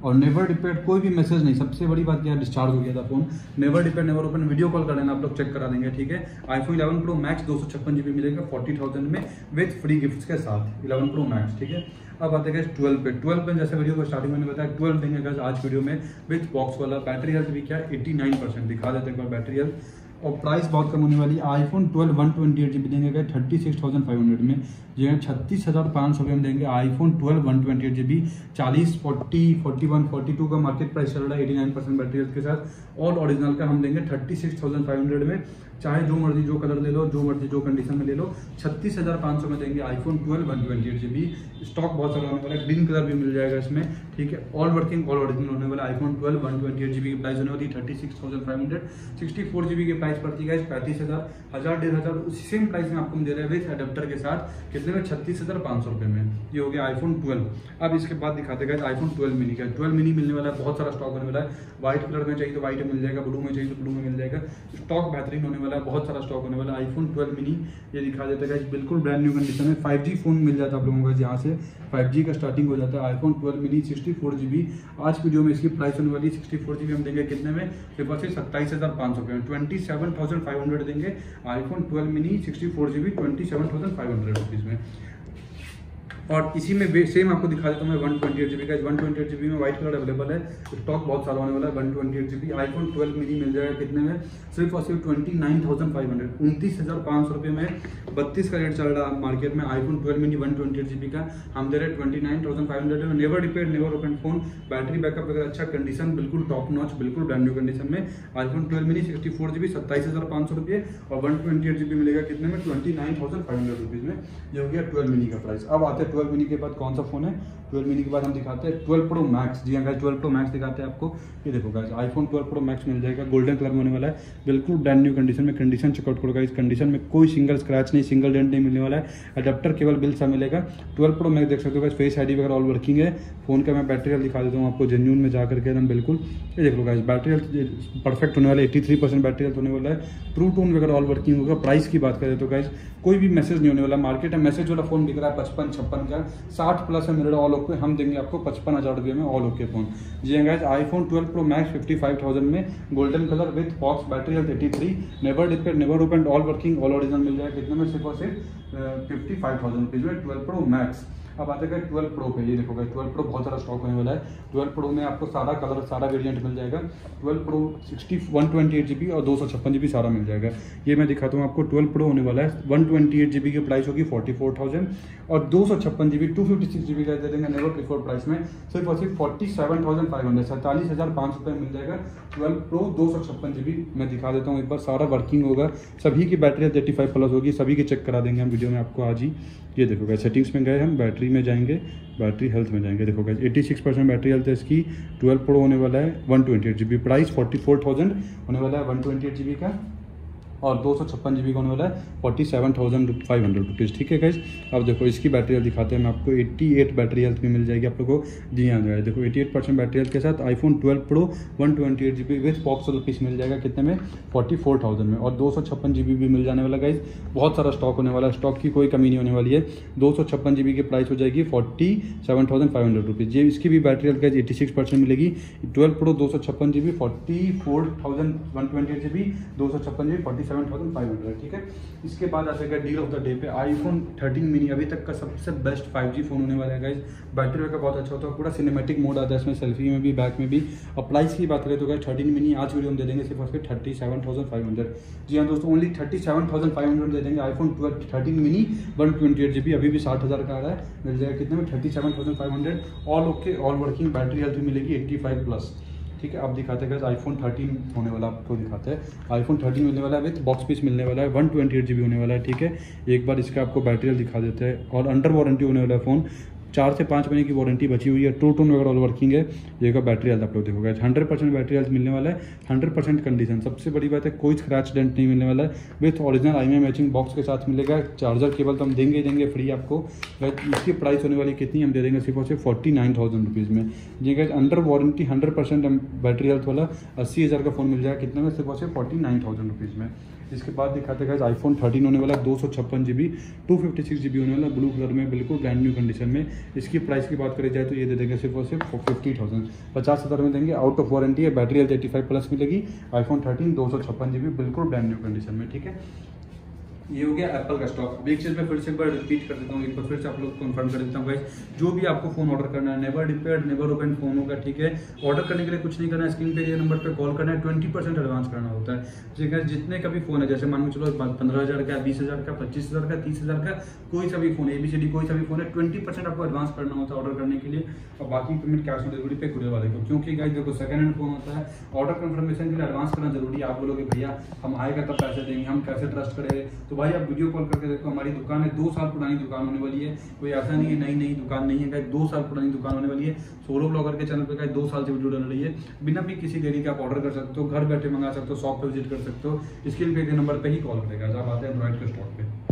और नेवर डिपेंड कोई भी मैसेज नहीं। सबसे बड़ी बात क्या डिस्चार्ज हो गया था phone never depend never open video call कर लेना, आप लोग चेक करा देंगे, ठीक है? आईफोन इलेवन प्रो मैक्स दो सौ छप्पन जीबी मिलेगा। फोर्टी थाउज़ेंड में विथ फ्री गिफ्ट के साथ। इलेवन प्रो मैक्स ठीक है? अब आते हैं ट्वेल्व पे। ट्वेल्व पे जैसे वीडियो को स्टार्टिंग में बताया ट्वेल्व देंगे आज वीडियो में विथ बॉक्स वाला बैटरी हेल्थ भी क्या एट्टी नाइन परसेंट दिखा देते हैं बैटरी हेल्थ और प्राइस बहुत कम होने वाली iPhone twelve one twenty eight G B देंगे गए thirty six thousand five hundred में। जो है छत्तीस हज़ार पाँच सौ में देंगे iPhone twelve one twenty eight G B चालीस forty forty one forty two का मार्केट प्राइस चल रहा है एटी नाइन परसेंट बैटरी के साथ। और ओरिजिनल का हम देंगे thirty six thousand five hundred में। चाहे जो मर्ज़ी जो कलर ले लो, जो मर्ज़ी जो कंडीशन में ले लो, छत्तीस हज़ार पाँच सौ में देंगे iPhone twelve one twenty eight G B stock बहुत सारा होने वाला है ग्रीन कलर भी मिल जाएगा इसमें, ठीक है? ऑल वर्किंग ऑल ओरिजिनल होने वाला iPhone twelve one twenty eight G B की प्राइस होने वाली thirty six thousand five hundred sixty four G B की प्राइस पड़ती है पैंतीस हज़ार हज़ार, डेढ़ हज़ार, उसी सेम प्राइस में आपको दे रहे हैं विथ अडेप्टर के साथ, कितने में? छत्तीस हज़ार पाँच सौ रुपये में। ये हो गया आईफोन ट्वेल्व अब इसके बाद दिखाते गए आईफोन ट्वेल्व मिनी का ट्वेल्व मिनी मिलने वाला है, बहुत सारा स्टॉक होने वाला है। व्हाइट कलर में चाहिए तो व्हाइट मिल जाएगा ब्लू में चाहिए तो ब्लू में मिल जाएगा। स्टॉक बेहतरीन होने वाला है, बहुत सारा स्टॉक होने वाला है। आईफोन ट्वेल्व मिनी ये दिखा देता है बिल्कुल ब्रांड न्यू कंडीशन में फाइव जी फ़ोन मिल जाता है आप लोगों का यहाँ से। फाइव जी का स्टार्टिंग हो जाता है iPhone twelve mini sixty four G B आज वीडियो में इसकी प्राइस होने वाली सिक्सटी फोर जी बी हम देंगे कितने में? पेपर से सत्ताईस हज़ार पाँच सौ में twenty seven thousand five hundred देंगे। IPhone twelve mini sixty four G B twenty seven thousand five hundred rupees में। और इसी में सेम आपको दिखा देता हूँ मैं one twenty eight G B का। One twenty eight G B में व्हाइट कलर अवेलेबल है। स्टॉक बहुत सारा होने वाला है one twenty eight G B iPhone twelve mini मिल जाएगा कितने में? सिर्फ़ और सिर्फ़ twenty nine thousand five hundred उनतीस हज़ार पाँच सौ रुपये में बत्तीस का रेट चल रहा है मार्केट में। IPhone twelve mini one twenty eight G B का। हम दे रहे twenty nine thousand five hundred में never repair never open phone battery backup वगैरह अच्छा कंडीशन बिल्कुल टॉप नॉच बिल्कुल ब्रांड न्यू कंडीशन में। IPhone twelve mini sixty four G B सत्ताईस हज़ार पाँच सौ रुपये। और one twenty eight G B मिलेगा कितने में? Twenty nine thousand five hundred rupees में। ये हो गया ट्वेल्व मिनी का प्राइस अब आते हैं ट्वेल्व मिनी के बाद कौन सा फ़ोन है? ट्वेल्व मिनी के बाद हम दिखाते हैं ट्वेल्व प्रो मैक्स जी हाँ ट्वेल्व प्रो मैक्स दिखाते हैं आपको। ये देखो guys iPhone twelve pro max मिल जाएगा गोल्डन कलर में होने वाला है। बिल्कुल ब्रांड न्यू कंडीशन में कंडीशन चेकआउट करो गाइस कंडीशन में कोई सिंगल स्क्रैच नहीं सिंगल डेंट नहीं मिलने वाला है। अडेप्टर केवल बिल सा मिलेगा। ट्वेल्व प्रो मैक्स देख सकते हो फेस आईडी वगैरह ऑल वर्किंग है। फ़ोन का मैं बैटरी दिखा देता हूँ आपको जेन्यून में जा करके एकदम बिल्कुल। ये देख लो गाइस बैटरी परफेक्ट होने वाला है एट्टी बैटरी हेल्थ होने वाला है। ट्रू टोन वगैरह ऑल वर्किंग होगा। प्राइस की बात करें तो गाइस कोई भी मैसेज नहीं होने वाला। मार्केट में मैसेज वाला फ़ोन बिक रहा है, पचपन, छप्पन का साठ प्लस है मेरे ऑल ओके हम देंगे आपको पचपन हज़ार रुपये में ऑल ओके फ़ोन जी guys iPhone twelve pro max fifty five thousand में golden colour with box battery health eighty three never depend never open all working all original मिल जाएगा। कितने में सिर्फ़ और सिर्फ़ फिफ्टी फाइव थाउज़ेंड रुपीज़ में twelve pro max अब आते हैं ट्वेल्व प्रो पे, ये देखो ट्वेल्व प्रो बहुत सारा स्टॉक होने वाला है। ट्वेल्व प्रो में आपको सारा कलर सारा वेरिएंट मिल जाएगा। Twelve pro sixty one twenty eight G B और दो सौ छप्पन जी बी सारा मिल जाएगा। ये मैं दिखाता हूँ आपको, ट्वेल्व प्रो होने वाला है। One twenty eight G B की प्राइस होगी फोर्टी फोर थाउज़ेंड और दो सौ छप्पन G B two fifty six G B का दे देंगे नेवर बिफोर प्राइस में। सिर्फ़ और सिर्फ़ forty seven thousand five hundred सैंतालीस हज़ार पाँच रुपये मिल जाएगा। ट्वेल्व प्रो दो सौ छप्पन जी बी मैं दिखा देता हूँ एक बार, सारा वर्किंग होगा। सभी की बैटरी थर्टी फाइव प्लस होगी, सभी की चेक करा देंगे हम वीडियो में आपको आज ही। ये देखोगे सेटिंग्स में गए हम बैटरी में जाएँगे बैटरी हेल्थ में जाएँगे। देखो गाइज़ 86 परसेंट बैटरी हेल्थ है इसकी ट्वेल्व प्रो होने वाला है one twenty eight G B price forty four thousand होने वाला है one twenty eight G B का। और दो सौ छप्पन जी बी का होने वाला है forty seven thousand five hundred rupees ठीक है गाइज़ अब देखो, इसकी बैटरी हेल्थ दिखाते हैं। मैं आपको एट्टी एट बैटरी हेल्थ भी मिल जाएगी आप लोगों को। जी हाँ गाइज़ देखो eighty eight percent battery health के साथ iPhone twelve pro one twenty eight G B with box वाला पीस मिल जाएगा। कितने में? फोर्टी फोर थाउज़ेंड में। और दो सौ छप्पन जी बी भी मिल जाने वाला गाइज़ बहुत सारा स्टॉक होने वाला है। स्टॉक की कोई कमी नहीं होने वाली है। दो सौ छप्पन जी बी की प्राइस हो जाएगी forty seven thousand five hundred rupees ये इसकी भी battery health guys eighty six percent मिलेगी। ट्वेल्व प्रो दो सौ छप्पन G B forty four thousand one twenty eight G B दो सौ छप्पन G B forty seven thousand five hundred ठीक है? इसके बाद आ जाएगा डील ऑफ़ द डे पे आईफोन 13 मिनी अभी तक का सबसे बेस्ट फाइव जी फ़ोन होने वाला है गाइज़ बैटरी बैकअप बहुत अच्छा होता है, पूरा सिनेमेटिक मोड आता है इसमें सेल्फी में भी बैक में भी. और प्राइस की बात करें तो गाइज़ थर्टीन मिनी आज वीडियो हम दे देंगे सिर्फ़ उसके thirty seven thousand five hundred जी हाँ दोस्तों only thirty seven thousand five hundred दे देंगे iPhone twelve thirteen mini one twenty eight G B अभी भी साठ हज़ार का आ रहा है. मिल जाएगा कितने में? Thirty seven thousand five hundred all okay all working battery health मिलेगी एट्टी फाइव प्लस ठीक है, आप दिखाते हैं आईफोन 13 होने वाला, आपको दिखाते हैं। आईफोन 13 मिलने वाला है विथ बॉक्स पीस मिलने वाला है वन ट्वेंटी होने वाला है, ठीक है। एक बार इसका आपको बैटरी दिखा देते हैं। और अंडर वारंटी होने वाला है फ़ोन चार से पाँच महीने की वारंटी बची हुई है। टू टोन वगैरह ऑल वर्किंग है ये का बैटरी हेल्थ आप लोग देखोगे। हंड्रेड परसेंट बैटरी हेल्थ मिलने वाला है। हंड्रेड परसेंट कंडीशन सबसे बड़ी बात है, कोई स्क्रैच डेंट नहीं मिलने वाला है। With original I matching box के साथ मिलेगा। चार्जर केबल तो हम देंगे देंगे फ्री आपको। इसकी प्राइस होने वाली कितनी हम दे देंगे, सिर्फ़ और सिर्फ़ फोर्टी नाइन थाउज़ेंड रुपीज़ में। जी guys under warranty hundred percent battery health वाला, अस्सी हज़ार का फ़ोन मिल जाएगा। कितने में? सिर्फ़ और सिर्फ़ फोर्टी नाइन थाउज़ेंड रुपीज़ में। इसके बाद दिखाते हैं आईफोन थर्टीन होने वाला, दो सौ छप्पन G B two fifty six G B होने वाला ब्लू कलर में, बिल्कुल ब्रांड न्यू कंडीशन में। इसकी प्राइस की बात करी जाए तो ये दे देंगे सिर्फ़ और सिर्फ़ फिफ्टी थाउज़ेंड पचास हज़ार में देंगे आउट ऑफ़ वारंटी है बैटरी एल फाइव प्लस मिलेगी। आईफोन थर्टीन दो सौ छप्पन जी बी बिल्कुल ब्रांड न्यू कंडीशन में, ठीक है? ये हो गया एप्पल का स्टॉक अब एक चीज़ मैं फिर से एक बार रिपीट कर देता हूँ, एक बार फिर से आप लोग कन्फर्म कर देता हूँ भाई जो भी आपको फ़ोन ऑर्डर करना है never repair never open phone होगा, ठीक है? ऑर्डर करने के लिए कुछ नहीं करना है स्क्रीन पे ये नंबर पे कॉल करना है ट्वेंटी परसेंट एडवांस करना होता है. ठीक है जितने का भी फ़ोन है, जैसे मान लो चलो पंद्रह हज़ार का, बीस हज़ार का, पच्चीस हज़ार का, तीस हज़ार का, कोई सा भी फ़ोन एबीसीडी कोई सा भी फ़ोन है ट्वेंटी परसेंट आपको एडवांस करना होता है ऑर्डर करने के लिए. और बाकी पेमेंट कैश ऑन डिलीवरी पे कुरियर वाले को. क्योंकि देखो सेकंड हैंड फ़ोन होता है ऑर्डर कन्फर्मेशन के लिए एडवांस करना ज़रूरी है. आप बोलोगे, भैया, हम आएगा तब पैसे देंगे, हम कैसे ट्रस्ट करें तो भाई, आप वीडियो कॉल करके देखो, हमारी दुकान है, दो साल पुरानी दुकान होने वाली है। कोई ऐसा नहीं है, नई नई दुकान नहीं है दो साल पुरानी दुकान होने वाली है। सोलो ब्लॉगर के चैनल पर दो साल से वीडियो डाल रही है। बिना भी किसी देरी के आप ऑर्डर कर सकते हो, घर बैठे मंगा सकते हो शॉप पर विज़िट कर सकते हो। स्क्रीन पे नंबर पर ही कॉल करेगा जब आते हैं एंड्रॉइड के स्टॉक पे।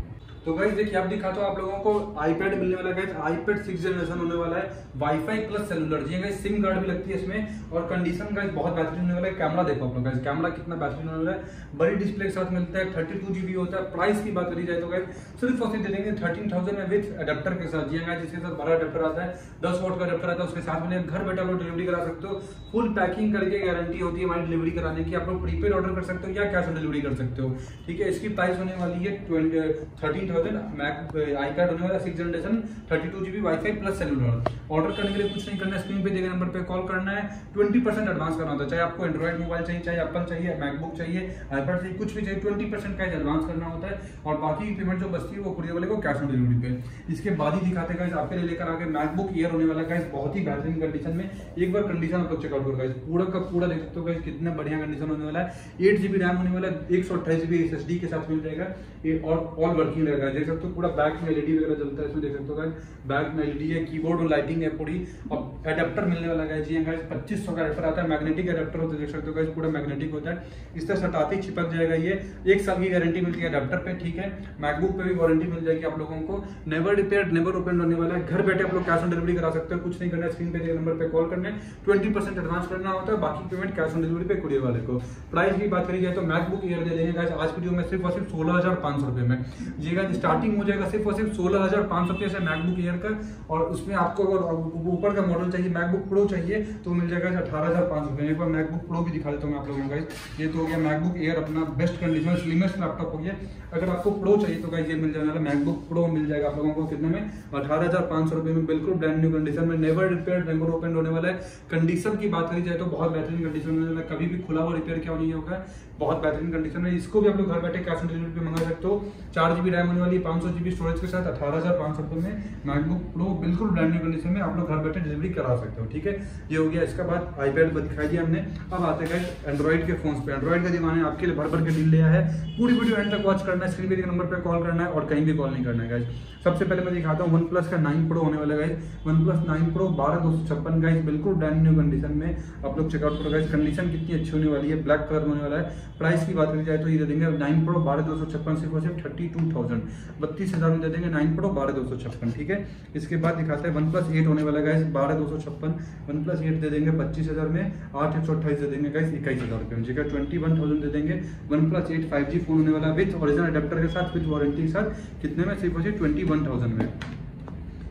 तो गाइस देखिए आप दिखाता हूँ आप लोगों को आईपैड मिलने वाला गाइस आईपैड सिक्स जनरेशन होने वाला है. वाईफाई प्लस सेलुलर जी गाइस सिम कार्ड भी लगती है इसमें. और कंडीशन गाइस बहुत बेहतरीन होने वाला है. कैमरा देखो आप लोग गाइस कैमरा कितना बेहतरीन होने वाला है. बड़ी डिस्प्ले के साथ मिलता है. थर्टी टू जीबी होता है. प्राइस की बात करी जाए तो गाइस सिर्फ़ और सिर्फ़ दे देंगे थर्टीन थाउज़ेंड में विथ अडेप्टर के साथ. जी गाइस जिसके साथ बड़ा अडेप्टर आता है. दस वोट का अडेप्टर आता है. उसके साथ में घर बैठा लोग डिलीवरी करा सकते हो. फुल पैकिंग करके गारंटी होती है हमारी डिलीवरी कराने की. आप लोग प्रीपेड ऑर्डर कर सकते हो या कैश ऑन डिलीवरी कर सकते हो. ठीक है, इसकी प्राइस होने वाली है twenty thirteen version Mac I card होने वाला six generation thirty two GB wifi plus cellular order करने के लिए कुछ नहीं करना स्क्रीन पे दिए नंबर पे कॉल करना है ट्वेंटी परसेंट एडवांस करना होता है। चाहे आपको एंड्रॉइड मोबाइल चाहिए, चाहे एप्पल चाहिए मैकबुक चाहिए आईपैड चाहिए, कुछ भी चाहिए ट्वेंटी परसेंट का एडवांस करना होता है। और बाकी पेमेंट जो बचती है वो कुरियर वाले को कैश ऑन डिलीवरी पे। इसके बाद ही दिखाते हैं आपके लिए लेकर आगे मैकबुक ईयर होने वाला गाइस बहुत ही बेहतरीन कंडीशन में एक बार कंडीशन आप लोग चेकआउट करो गाइस पूरा का पूरा देख सकते हो गाइस कितना बढ़िया कंडीशन होने वाला है। एट जीबी रैम होने वाला है, एक सौ अट्ठाईस जीबी एस के साथ मिल जाएगा। और ऑल वर्किंग रहेगा। देख सकते हो, पूरा बैक में एलईडी वगैरह चलता है, इसमें देख सकते हो गाइस बैक में एलईडी है कीबोर्ड और लाइटिंग है पूरी। अब एडेप्टर मिलने वाला है जी गाइस पच्चीस सौ का एडेप्टर आता है मैग्नेटिक एडेप्टर होता है, देख सकते हो गाइस पूरा मैग्नेटिक होता है। इस तरह सटाते ही चिपक जाएगा ये। एक साल की गारंटी मिलती है एडेप्टर पे, ठीक है। मैकबुक पे भी वारंटी मिल जाएगी आप लोगों को। नेवर रिपेयर नेवर ओपन होने वाला है। घर बैठे आप लोग कैश ऑन डिलीवरी करा सकते हो, कुछ नहीं करना स्क्रीन पे नंबर पे कॉल करने। ट्वेंटी परसेंट एडवांस करना होता है, बाकी पेमेंट कैश ऑन डिलीवरी पे कुरियर वाले को। प्राइस की बात करी जाए तो मैकबुक ईयर दे देंगे आज वीडियो में सिर्फ़ और सिर्फ़ सोलह हज़ार पाँच सौ रुपए में। जी गाइस स्टार्टिंग हो जाएगा सिर्फ़ और सिर्फ़ सोलह हज़ार पाँच सौ रुपए से मैकबुक ईयर का, और उसमें आपको अगर ऊपर का मॉडल चाहिए मैकबुक प्रो चाहिए तो मिल जाएगा अठारह हज़ार पाँच सौ। एक बार मैकबुक प्रो भी दिखा देता हूँ आप लोगों को ये तो हो गया मैकबुक एयर अपना बेस्ट कंडीशन स्लिमेस्ट लैपटॉप हो गया। अगर आपको प्रो चाहिए तो गाइस ये मिल जाएगा मैकबुक प्रो मिल जाएगा आप लोगों को कितने में? अठारह हज़ार पाँच सौ रुपए में, बिल्कुल ब्रांड न्यू कंडीशन में नेवर रिपेयर नेवर ओपन होने वाला है। कंडीशन की बात करी जाए तो बहुत बेहतरीन कंडीशन में कभी भी खुला हुआ रिपेयर क्या नहीं होगा? बहुत बेहतरीन कंडीशन में इसको भी आप लोग घर बैठे कैश ऑन डिलीवरी पे मंगा सकते हो। चार जीबी रैम होने वाली, पाँच सौ जीबी स्टोरेज के साथ, अठारह हज़ार पाँच सौ रुपए में मैकबुक प्रो बिल्कुल ब्रांड न्यू कंडीशन में आप लोग घर बैठे डिलीवरी करा सकते हो, ठीक है? ये हो गया इसका बाद आईपैड दिखाई दिया हमने। अब आते हैं एंड्रॉइड के फ़ोन पे। एंड्रॉइड का दीवाने आपके लिए भर भर के डील लिया है। पूरी वीडियो एंड तक वॉच करना है स्क्रीन पे नंबर पर कॉल करना है और कहीं भी कॉल नहीं करना है गाइज़ सबसे पहले मैं दिखाता हूँ वन प्लस का नाइन प्रो होने वाला guys OnePlus nine pro बारह दो सौ छप्पन गाइज़ बिल्कुल ब्रांड न्यू कंडीशन में। आप लोग चेकआउट करो गाइज़ कंडीशन कितनी अच्छी होने वाली है ब्लैक कलर होने वाला है। प्राइस की बात करी जाए तो ये दे देंगे नाइन प्रो बारह दो सौ छप्पन सिर्फ़ सिर्फ़ थर्टी टू थाउज़ेंड। बत्तीस हज़ार में दे देंगे नाइन प्रो बारह दो सौ छप्पन, ठीक है? इसके बाद दिखाते हैं वन प्लस एट होने वाला गाइज़ बारह दो सौ छप्पन। वन प्लस एट दे देंगे पच्चीस हज़ार में, आठ एक सौ अट्ठाईस दे देंगे गाइज़ इक्कीस हज़ार रुपये ठीक है? ट्वेंटी वन थाउज़ेंड दे देंगे। OnePlus eight five G phone होने वाला विथ ओरिजिनल अडेप्टर के साथ विथ वारंटी के साथ, कितने में? सिर्फ़ और सिर्फ़ ट्वेंटी वन थाउज़ेंड में।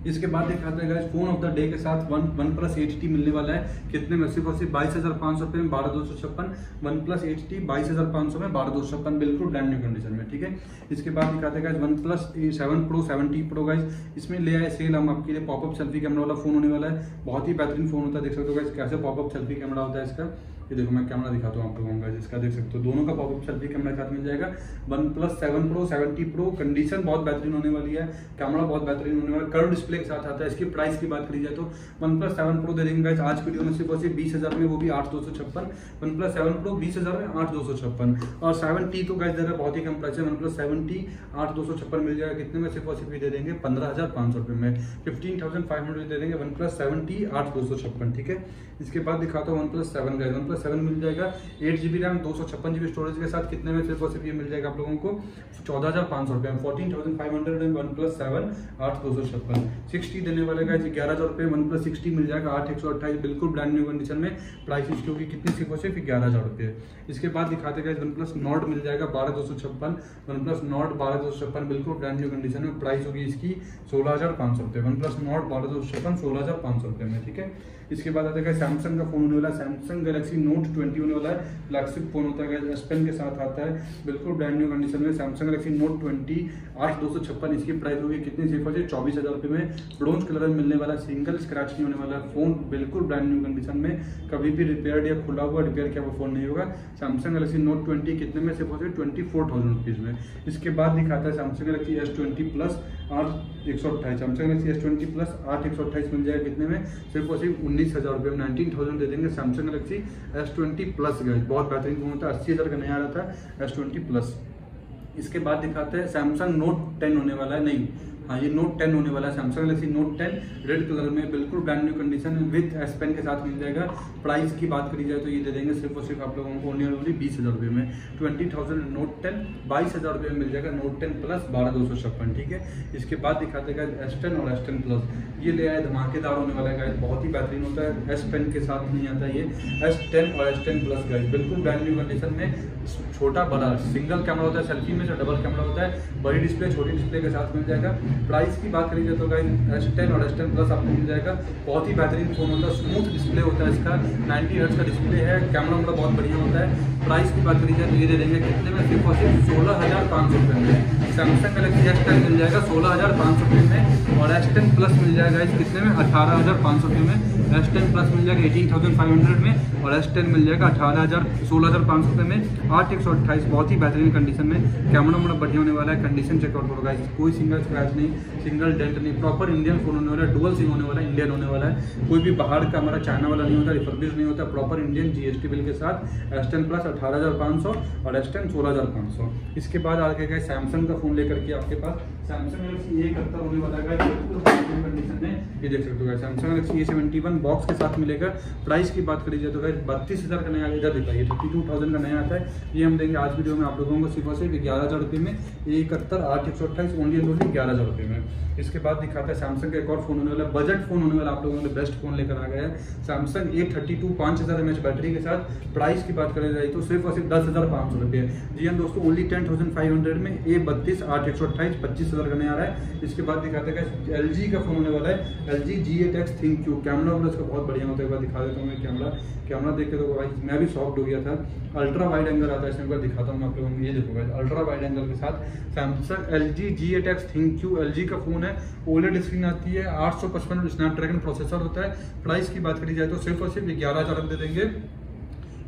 इसके बाद हैं guys phone of the day के साथ one OnePlus eight T मिलने वाला है। कितने में? सिर्फ़ और सिर्फ़ बाईस हज़ार पाँच सौ रुपये में बारह दो सौ छप्पन वन प्लस एट टी बाईस हज़ार पाँच सौ में बारह दो सौ छप्पन, बिल्कुल ब्रांड न्यू कंडीशन में, ठीक है? इसके बाद हैं guys OnePlus seven pro seven T pro guys इसमें ले आए सेल हम आपके लिए पॉपअप सेल्फी कैमरा वाला फ़ोन होने वाला है। बहुत ही बेहतरीन फ़ोन होता है, देख सकते हो गाइस कैसे पॉपअप सेल्फी कैमरा होता है इसका। ये देखो, मैं कैमरा दिखाता हूँ आप लोगों का जिसका देख सकते हो, दोनों का पॉपअप सेल्फी कैमरा साथ मिल जाएगा। OnePlus seven pro seventy pro condition बहुत बेहतरीन होने वाली है कैमरा बहुत बेहतरीन होने वाला कर्व डिस्प्ले के साथ आता है। इसकी प्राइस की बात करी जाए तो वन प्लस सेवन प्रो दे देंगे आज वीडियो में सिर्फ़ सिर्फ़ बीस हज़ार में वो भी आठ दो सौ छप्पन। वन प्लस सेवन प्रो बीस हज़ार में आठ दो सौ छप्पन। और सेवन टी तो गैस दे रहा है, बहुत ही कम प्राइस है। वन प्लस सेवन टी आठ दो सौ छप्पन मिल जाएगा। कितने में सिर्फ़ और सिर्फ़ दे देंगे? पंद्रह हज़ार पाँच सौ रुपये में। फिफ्टीन थाउज़ेंड फाइव हंड्रेड दे देंगे। वन प्लस सेवन टी आठ दो सौ छप्पन, ठीक है? इसके बाद दिखाता हूँ OnePlus seven guys OnePlus seven मिल जाएगा। एट जीबी रैम दो सौ छप्पन जीबी स्टोरेज के साथ कितने में सिर्फ़ और सिर्फ़ ये मिल जाएगा आप लोगों को? चौदह हज़ार पाँच सौ रुपये में। Fourteen thousand five hundred and OnePlus seven आठ दो सौ छप्पन। सिक्सटी देने वाले का ग्यारह हज़ार रुपये, वन प्लस सिक्सटी मिल जाएगा, आठ, एक सौ अट्ठाईस, बिल्कुल ब्रांड न्यू कंडीशन में प्राइस इसकी होगी कितनी सिर्फ़ और सिर्फ़ ग्यारह हज़ार रुपये इसके बाद दिखाते गए वन प्लस नॉट मिल जाएगा, बारह दो सौ छप्पन, वन प्लस नॉट बारह दो सौ छप्पन, बिल्कुल ब्रांड न्यू कंडीशन में प्राइस होगी इसकी सोलह हज़ार पाँच सौ रुपये, वन प्लस नॉट बारह दो सौ छप्पन, सोलह हज़ार पाँच सौ रुपये में, ठीक है? इसके बाद आता है सैमसंग का फ़ोन होने वाला है। सैमसंग गैलेक्सी नोट ट्वेंटी होने वाला है। फ्लैगशिप फ़ोन होता है एस पेन के साथ आता है। बिल्कुल ब्रांड न्यू कंडीशन में सैमसंग गैलेक्सी नोट ट्वेंटी आठ दो सौ छप्पन इसकी प्राइस होगी। कितनी सिर्फ़ है चौबीस हज़ार रुपये में ब्रोंज कलर में मिलने वाला सिंगल स्क्रैच नहीं होने वाला फ़ोन बिल्कुल ब्रांड न्यू कंडीशन में। कभी भी रिपेयर या खुला हुआ रिपेयर किया हुआ फ़ोन नहीं होगा। सैमसंग गैलेक्सी नोट ट्वेंटी कितने में सिर्फ़ होते ट्वेंटी फोर थाउज़ेंड रुपीज़ में। इसके बाद दिखाता है Samsung Galaxy S twenty plus आठ एक सौ अट्ठाईस Samsung Galaxy S twenty plus आठ एक सौ अट्ठाईस मिल जाएगा कितने में? सिर्फ़ और सिर्फ़ उन्नीस हज़ार रुपये में नाइनटीन थाउज़ेंड दे देंगे Samsung Galaxy S twenty plus गए बहुत बेहतरीन फ़ोन होता है अस्सी हज़ार का नहीं आ रहा था एस ट्वेंटी प्लस इसके बाद दिखाते हैं सैमसंग नोट टेन होने वाला है, नहीं हाँ ये नोट टेन होने वाला है Samsung Galaxy Note ten red colour में, बिल्कुल brand new condition with S pen के साथ मिल जाएगा। प्राइस की बात करी जाए तो ये दे देंगे सिर्फ़ और सिर्फ़ आप लोगों को ओनली ओनली बीस हज़ार रुपये में। ट्वेंटी थाउज़ेंड नोट टेन बाईस हज़ार रुपये में मिल जाएगा नोट टेन प्लस बारह दो सौ छप्पन, ठीक है? इसके बाद दिखाते हैं एस टेन और एस टेन प्लस ये ले आए, धमाकेदार होने वाला है बहुत ही बेहतरीन होता है। एस पेन के साथ नहीं आता ये। एस टेन और एस टेन प्लस गाइज़ बिल्कुल ब्रांड न्यू कंडीशन में। छोटा बड़ा सिंगल कैमरा होता है सेल्फी में जो डबल कैमरा होता है, बड़ी डिस्प्ले छोटी डिस्प्ले के साथ मिल जाएगा। प्राइस की बात करेंगे तो गाइज़ एस टेन और एस टेन प्लस आपको मिल जाएगा। बहुत ही बेहतरीन फ़ोन होता है स्मूथ डिस्प्ले होता है इसका। 90 हर्ट्स का डिस्प्ले है कैमरा मतलब बहुत बढ़िया होता है। प्राइस की बात करी जाए तो ये दे देंगे कितने में? सिर्फ़ और सिर्फ़ सोलह हज़ार पाँच सौ रुपये में। सैमसंग गलेक्सी एस टेन मिल जाएगा सोलह हज़ार पाँच सौ रुपये में और एस टेन प्लस मिल जाएगा इस कितने में? अठारह हज़ार पाँच सौ रुपये में। एस टेन प्लस मिल जाएगा एटीन थाउज़ेंड फाइव हंड्रेड में और एस टेन मिल जाएगा अठारह हज़ार सोलह हज़ार पाँच सौ रुपये में। आठ एक सौ अट्ठाईस बहुत ही बेहतरीन कंडीशन में। कैमरा मतलब बढ़िया होने वाला है। कंडीशन चेकआउट होगा कोई सिंगल स्क्रैच नहीं सिंगल डेंट नहीं। प्रॉपर इंडियन फ़ोन होने वाला है। डुअल सिम होने वाला है। इंडियन होने वाला है। कोई भी बाहर का हमारा चाइना वाला नहीं होता रिफर्बिश नहीं होता। प्रॉपर इंडियन जीएसटी बिल के साथ एस टेन प्लस अठारह हज़ार पाँच सौ और एस टेन सोलह हज़ार पाँच सौ। इसके बाद आगे गए सैमसंग का फ़ोन लेकर के आपके पास सैमसंग गैलेक्सी ए इकहत्तर होने वाला है। बॉक्स के साथ मिलेगा। प्राइस की बात करी जाए तो गाइस बत्तीस हज़ार का नया इधर दिखाइए थर्टी टू थाउज़ेंड का नया आता है। ये हम देंगे आज वीडियो में आप लोगों को, सिर्फ़ सिर्फ़ ग्यारह हज़ार रुपये में। ए इकहत्तर, आठ, एक सौ अट्ठाईस ओनली एंड ओनली ग्यारह हज़ार रुपये में। इसके बाद दिखाता है सैमसंग का एक और फ़ोन होने वाला बजट फ़ोन होने वाला आप लोगों ने बेस्ट फ़ोन लेकर आ गया है। सैमसंग ए थर्टी टू पाँच हज़ार एम एच बैटरी के साथ। प्राइस की बात करें जाए तो सिर्फ़ और सिर्फ़ दस हज़ार पाँच सौ रुपये। जी हाँ दोस्तों only ten thousand five hundred में। ए बत्तीस, आठ, एक सौ अट्ठाईस, पच्चीस हज़ार का नया आ रहा है। इसके बाद दिखाते हैं एल जी का फ़ोन होने वाला है। L G G eight X ThinQ camera वाला इसका बहुत बढ़िया होता है, एक बार दिखा देता हूँ मैं कैमरा कैमरा देख के तो भाई, मैं भी सॉफ्ट हो गया था। अल्ट्रा वाइड एंगल आता है, इसमें बार दिखाता हूँ आप लोगों को। ये देखो अल्ट्रा वाइड एंगल के साथ Samsung L G G eight X ThinQ L G का फ़ोन है। ओलेड स्क्रीन आती है, आठ सौ पचपन स्नैपड्रैगन प्रोसेसर होता है। प्राइस की बात करी जाए तो सिर्फ़ और सिर्फ़ ग्यारह हज़ार दे देंगे।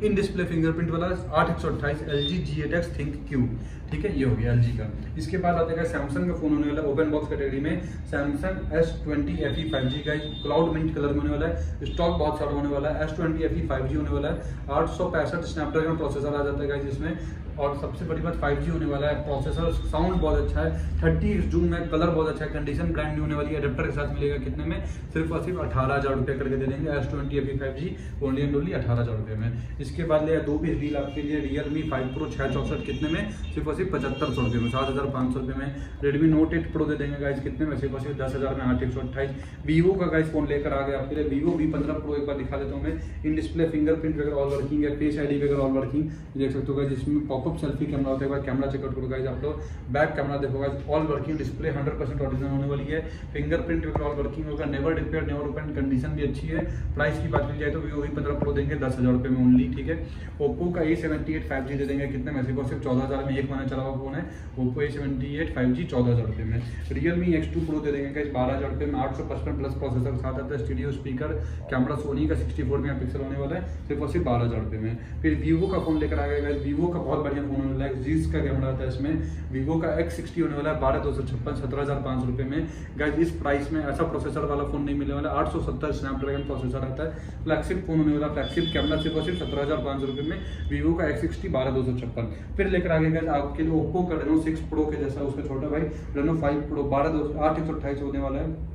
इन डिस्प्ले फिंगरप्रिंट वाला, आठ एक सौ अट्ठाईस L G G eight X ThinQ ठीक है, ये हो गया एल जी का। इसके बाद आता है सैमसंग का फ़ोन होने वाला ओपन बॉक्स कैटेगरी में। Samsung S twenty F E five G का क्लाउड मिंट कलर में होने वाला है। स्टॉक बहुत सारा होने वाला है S twenty F E five G होने वाला है। आठ सौ पैंसठ स्नैपड्रैगन प्रोसेसर आ जाता है जिसमें और सबसे बड़ी बात 5G होने वाला है प्रोसेसर साउंड बहुत अच्छा है। 30 जूम में कलर बहुत अच्छा है कंडीशन ब्रांड न्यू होने वाली है अडेप्टर के साथ मिलेगा कितने में? सिर्फ़ और सिर्फ़ अठारह हज़ार रुपये करके दे देंगे S twenty F five G only and only अठारह हज़ार रुपये में। इसके बाद लिया दो पीस डील आपके लिए रियलमी फाइव प्रो छः चौसठ कितने में? सिर्फ़ और सिर्फ़ पचहत्तर सौ रुपये में, सात हज़ार पाँच सौ रुपये में। रेडमी नोट एट प्रो दे देंगे गाइज़ कितने? में सिर्फ़ सिर्फ़ दस हज़ार में आठ, एक सौ अट्ठाईस। वीवो का गाइज़ फ़ोन लेकर आ गया आपके लिए। वीवो वी पंद्रह प्रो एक बार दिखा देता हूँ मैं। इन डिस्प्ले फिंगरप्रिंट वगैरह ऑल वर्किंग है फेस आई वगैरह ऑल वर्किंग देख सकते हो जिसमें पॉपअप सेल्फी कैमरा होता है बार कैमरा चेकआउट करो गाइज़ आप लोग। बैक कैमरा देखो guys all working display 100 percent original होने वाली है। फिंगरप्रिंट भी ऑल वर्किंग होगा never repair never open condition भी अच्छी है। प्राइस की बात की जाए तो वीवो वी पंद्रह प्रो देंगे, दस हज़ार रुपये में ओनली ठीक है? ओप्पो का A seventy eight five G दे देंगे, कितने? में सिर्फ़ सिर्फ़ चौदह हज़ार में एक महीना चला हुआ फ़ोन है Oppo A seventy eight five G चौदह हज़ार रुपये में। रियलमी एक्स टू प्रो दे देंगे गाइज़ बारह हज़ार रुपये में, आठ सौ पचपन प्लस प्रोसेसर साथ आता है स्टूडियो स्पीकर कैमरा सोनी का सिक्सटी फोर मेगा पिक्सल होने वाला है, सिर्फ़ और सिर्फ़ बारह हज़ार रुपये में। फिर वीवो का फ़ोन लेकर आ गया वीवो का बहुत बढ़िया फ़ोन होने वाला है जीस का कैमरा आता है इसमें। वीवो का एक्स सिक्सटी होने वाला है, बारह दो सौ छप्पन, सत्रह हज़ार पाँच सौ रुपये में। गाइज़ इस प्राइस में ऐसा प्रोसेसर वाला फ़ोन नहीं मिलने वाला, आठ सौ सत्तर स्नैपड्रैगन प्रोसेसर आता है। फ्लैगशिप फ़ोन होने वाला फ्लैगशिप कैमरा सिर्फ़ और सिर्फ़ सत्रह हज़ार पाँच सौ रुपये में। वीवो का एक्स सिक्सटी बारह दो सौ छप्पन। फिर लेकर आगे गए आपके लिए ओप्पो का रेनो सिक्स प्रो के जैसा उसका छोटा भाई रेनो फाइव प्रो बारह दो, आठ एक सौ अट्ठाईस होने वाला है।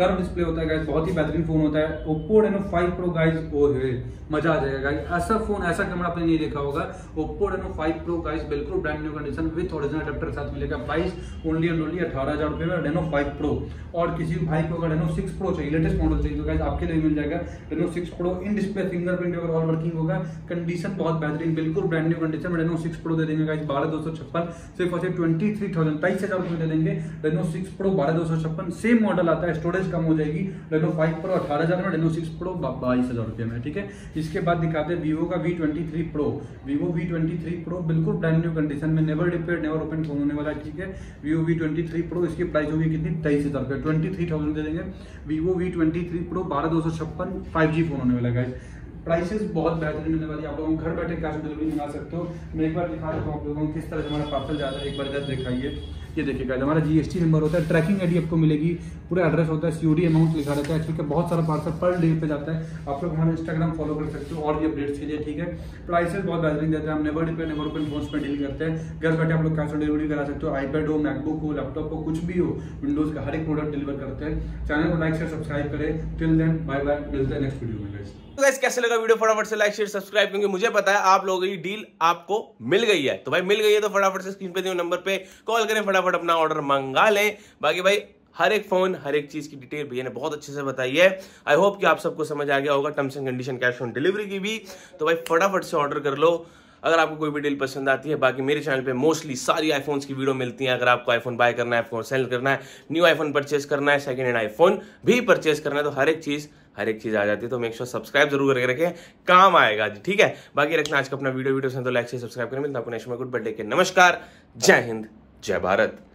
कर्व डिस्प्ले होता है गाइस बहुत ही बेहतरीन फ़ोन होता है। ओप्पो रेनो 5 प्रो गाइस ओ है, मज़ा आ जाएगा। गाइस ऐसा फ़ोन ऐसा कैमरा आपने नहीं देखा होगा। ओप्पो रेनो 5 प्रो गाइस बिल्कुल brand new condition with original adapter साथ मिलेगा। प्राइस ओनली एंड ओनली अठारह हज़ार रुपए में रेनो 5 प्रो और किसी भाई को अगर रेनो 6 प्रो चाहिए लेटेस्ट मॉडल चाहिए तो गाइस आपके लिए मिल जाएगा Reno 6 pro in display fingerprint अगर ऑल वर्किंग होगा कंडीशन बहुत बेहतरीन, बिल्कुल brand new condition Reno 6 pro दे देंगे गाइस बारह दो सौ छप्पन। सिर्फ़ और सिर्फ़ ट्वेंटी थ्री थाउज़ेंड तेईस हज़ार रुपये दे देंगे रेनो 6 प्रो बारह दो सौ छप्पन। सेम मॉडल आता है स्टोरेज कम हो जाएगी। रेनो फाइव प्रो अठारह हज़ार में रेनो सिक्स प्रो बाईस हज़ार रुपये में, ठीक है? इसके बाद दिखाते हैं वीवो का V twenty three pro Vivo V twenty three pro बिल्कुल ब्रांड न्यू कंडीशन में never repair never open phone होने वाला ठीक है? Vivo V twenty three pro इसकी प्राइस होगी कितनी? तेईस हज़ार रुपये ट्वेंटी थ्री थाउज़ेंड दे देंगे। Vivo V twenty three pro बारह दो सौ छप्पन फाइव जी फ़ोन होने वाला है प्राइसेस बहुत बेहतरीन होने वाली आप लोगों घर बैठे कैश डिलीवरी मंगा सकते हो। मैं एक बार दिखा देता हूँ आप लोगों को किस तरह से हमारा पार्सल जाता है। एक बार इधर दिखाइए। ये देखिएगा हमारा जीएसटी नंबर होता है। ट्रैकिंग आईडी आपको मिलेगी। पूरा एड्रेस होता है। सीओडी अमाउंट लिखा रहता है। है बहुत सारा पार्सल पर डे पे जाता है। आप लोग हमारा इंस्टाग्राम फॉलो कर सकते हो और भी अपडेट्स के लिए, ठीक है? प्राइसेस बहुत बेहतरीन देते हैं। हम never depend never open phone पर डील करते हैं। घर बैठे आप लोग कैश ऑन डिलीवरी करा सकते हो। आईपैड हो मैकबुक हो लैपटॉप हो, कुछ भी हो विंडोज़ का हर एक प्रोडक्ट डिलीवर करते हैं। चैनल को लाइक शेयर सब्सक्राइब करें। टिल देन बाय बाय मिलते हैं नेक्स्ट वीडियो में तो गाइस कैसे लगा वीडियो फटाफट से लाइक शेयर सब्सक्राइब क्योंकि मुझे पता है आप लोगों की डील आपको मिल गई है। तो भाई, मिल गई है तो फटाफट से स्क्रीन पे दिए नंबर पे कॉल करें, फटाफट अपना ऑर्डर मंगा लें। बाकी भाई, हर एक फ़ोन हर एक चीज़ की डिटेल भैया ने बहुत अच्छे से बताई है। आई होप कि आप सबको समझ आ गया होगा terms and condition cash on delivery की भी। तो भाई, फटाफट से ऑर्डर कर लो। अगर आपको कोई भी डील पसंद आती है, बाकी मेरे चैनल पे मोस्टली सारी आईफोन्स की वीडियो मिलती है। अगर आपको आईफोन बाय करना है आईफोन सेल करना है न्यू आईफोन परचेस करना है सेकंड हैंड आईफोन भी परचेस करना है तो हर एक चीज़ हर एक चीज़ आ जाती है तो मेक श्योर सब्सक्राइब ज़रूर करके रखें, काम आएगा जी ठीक है? बाकी रखना आज का अपना वीडियो वीडियो तो लाइक से सब्सक्राइब करें मिलता है गुड बर्थडे के, नमस्कार, जय हिंद, जय भारत।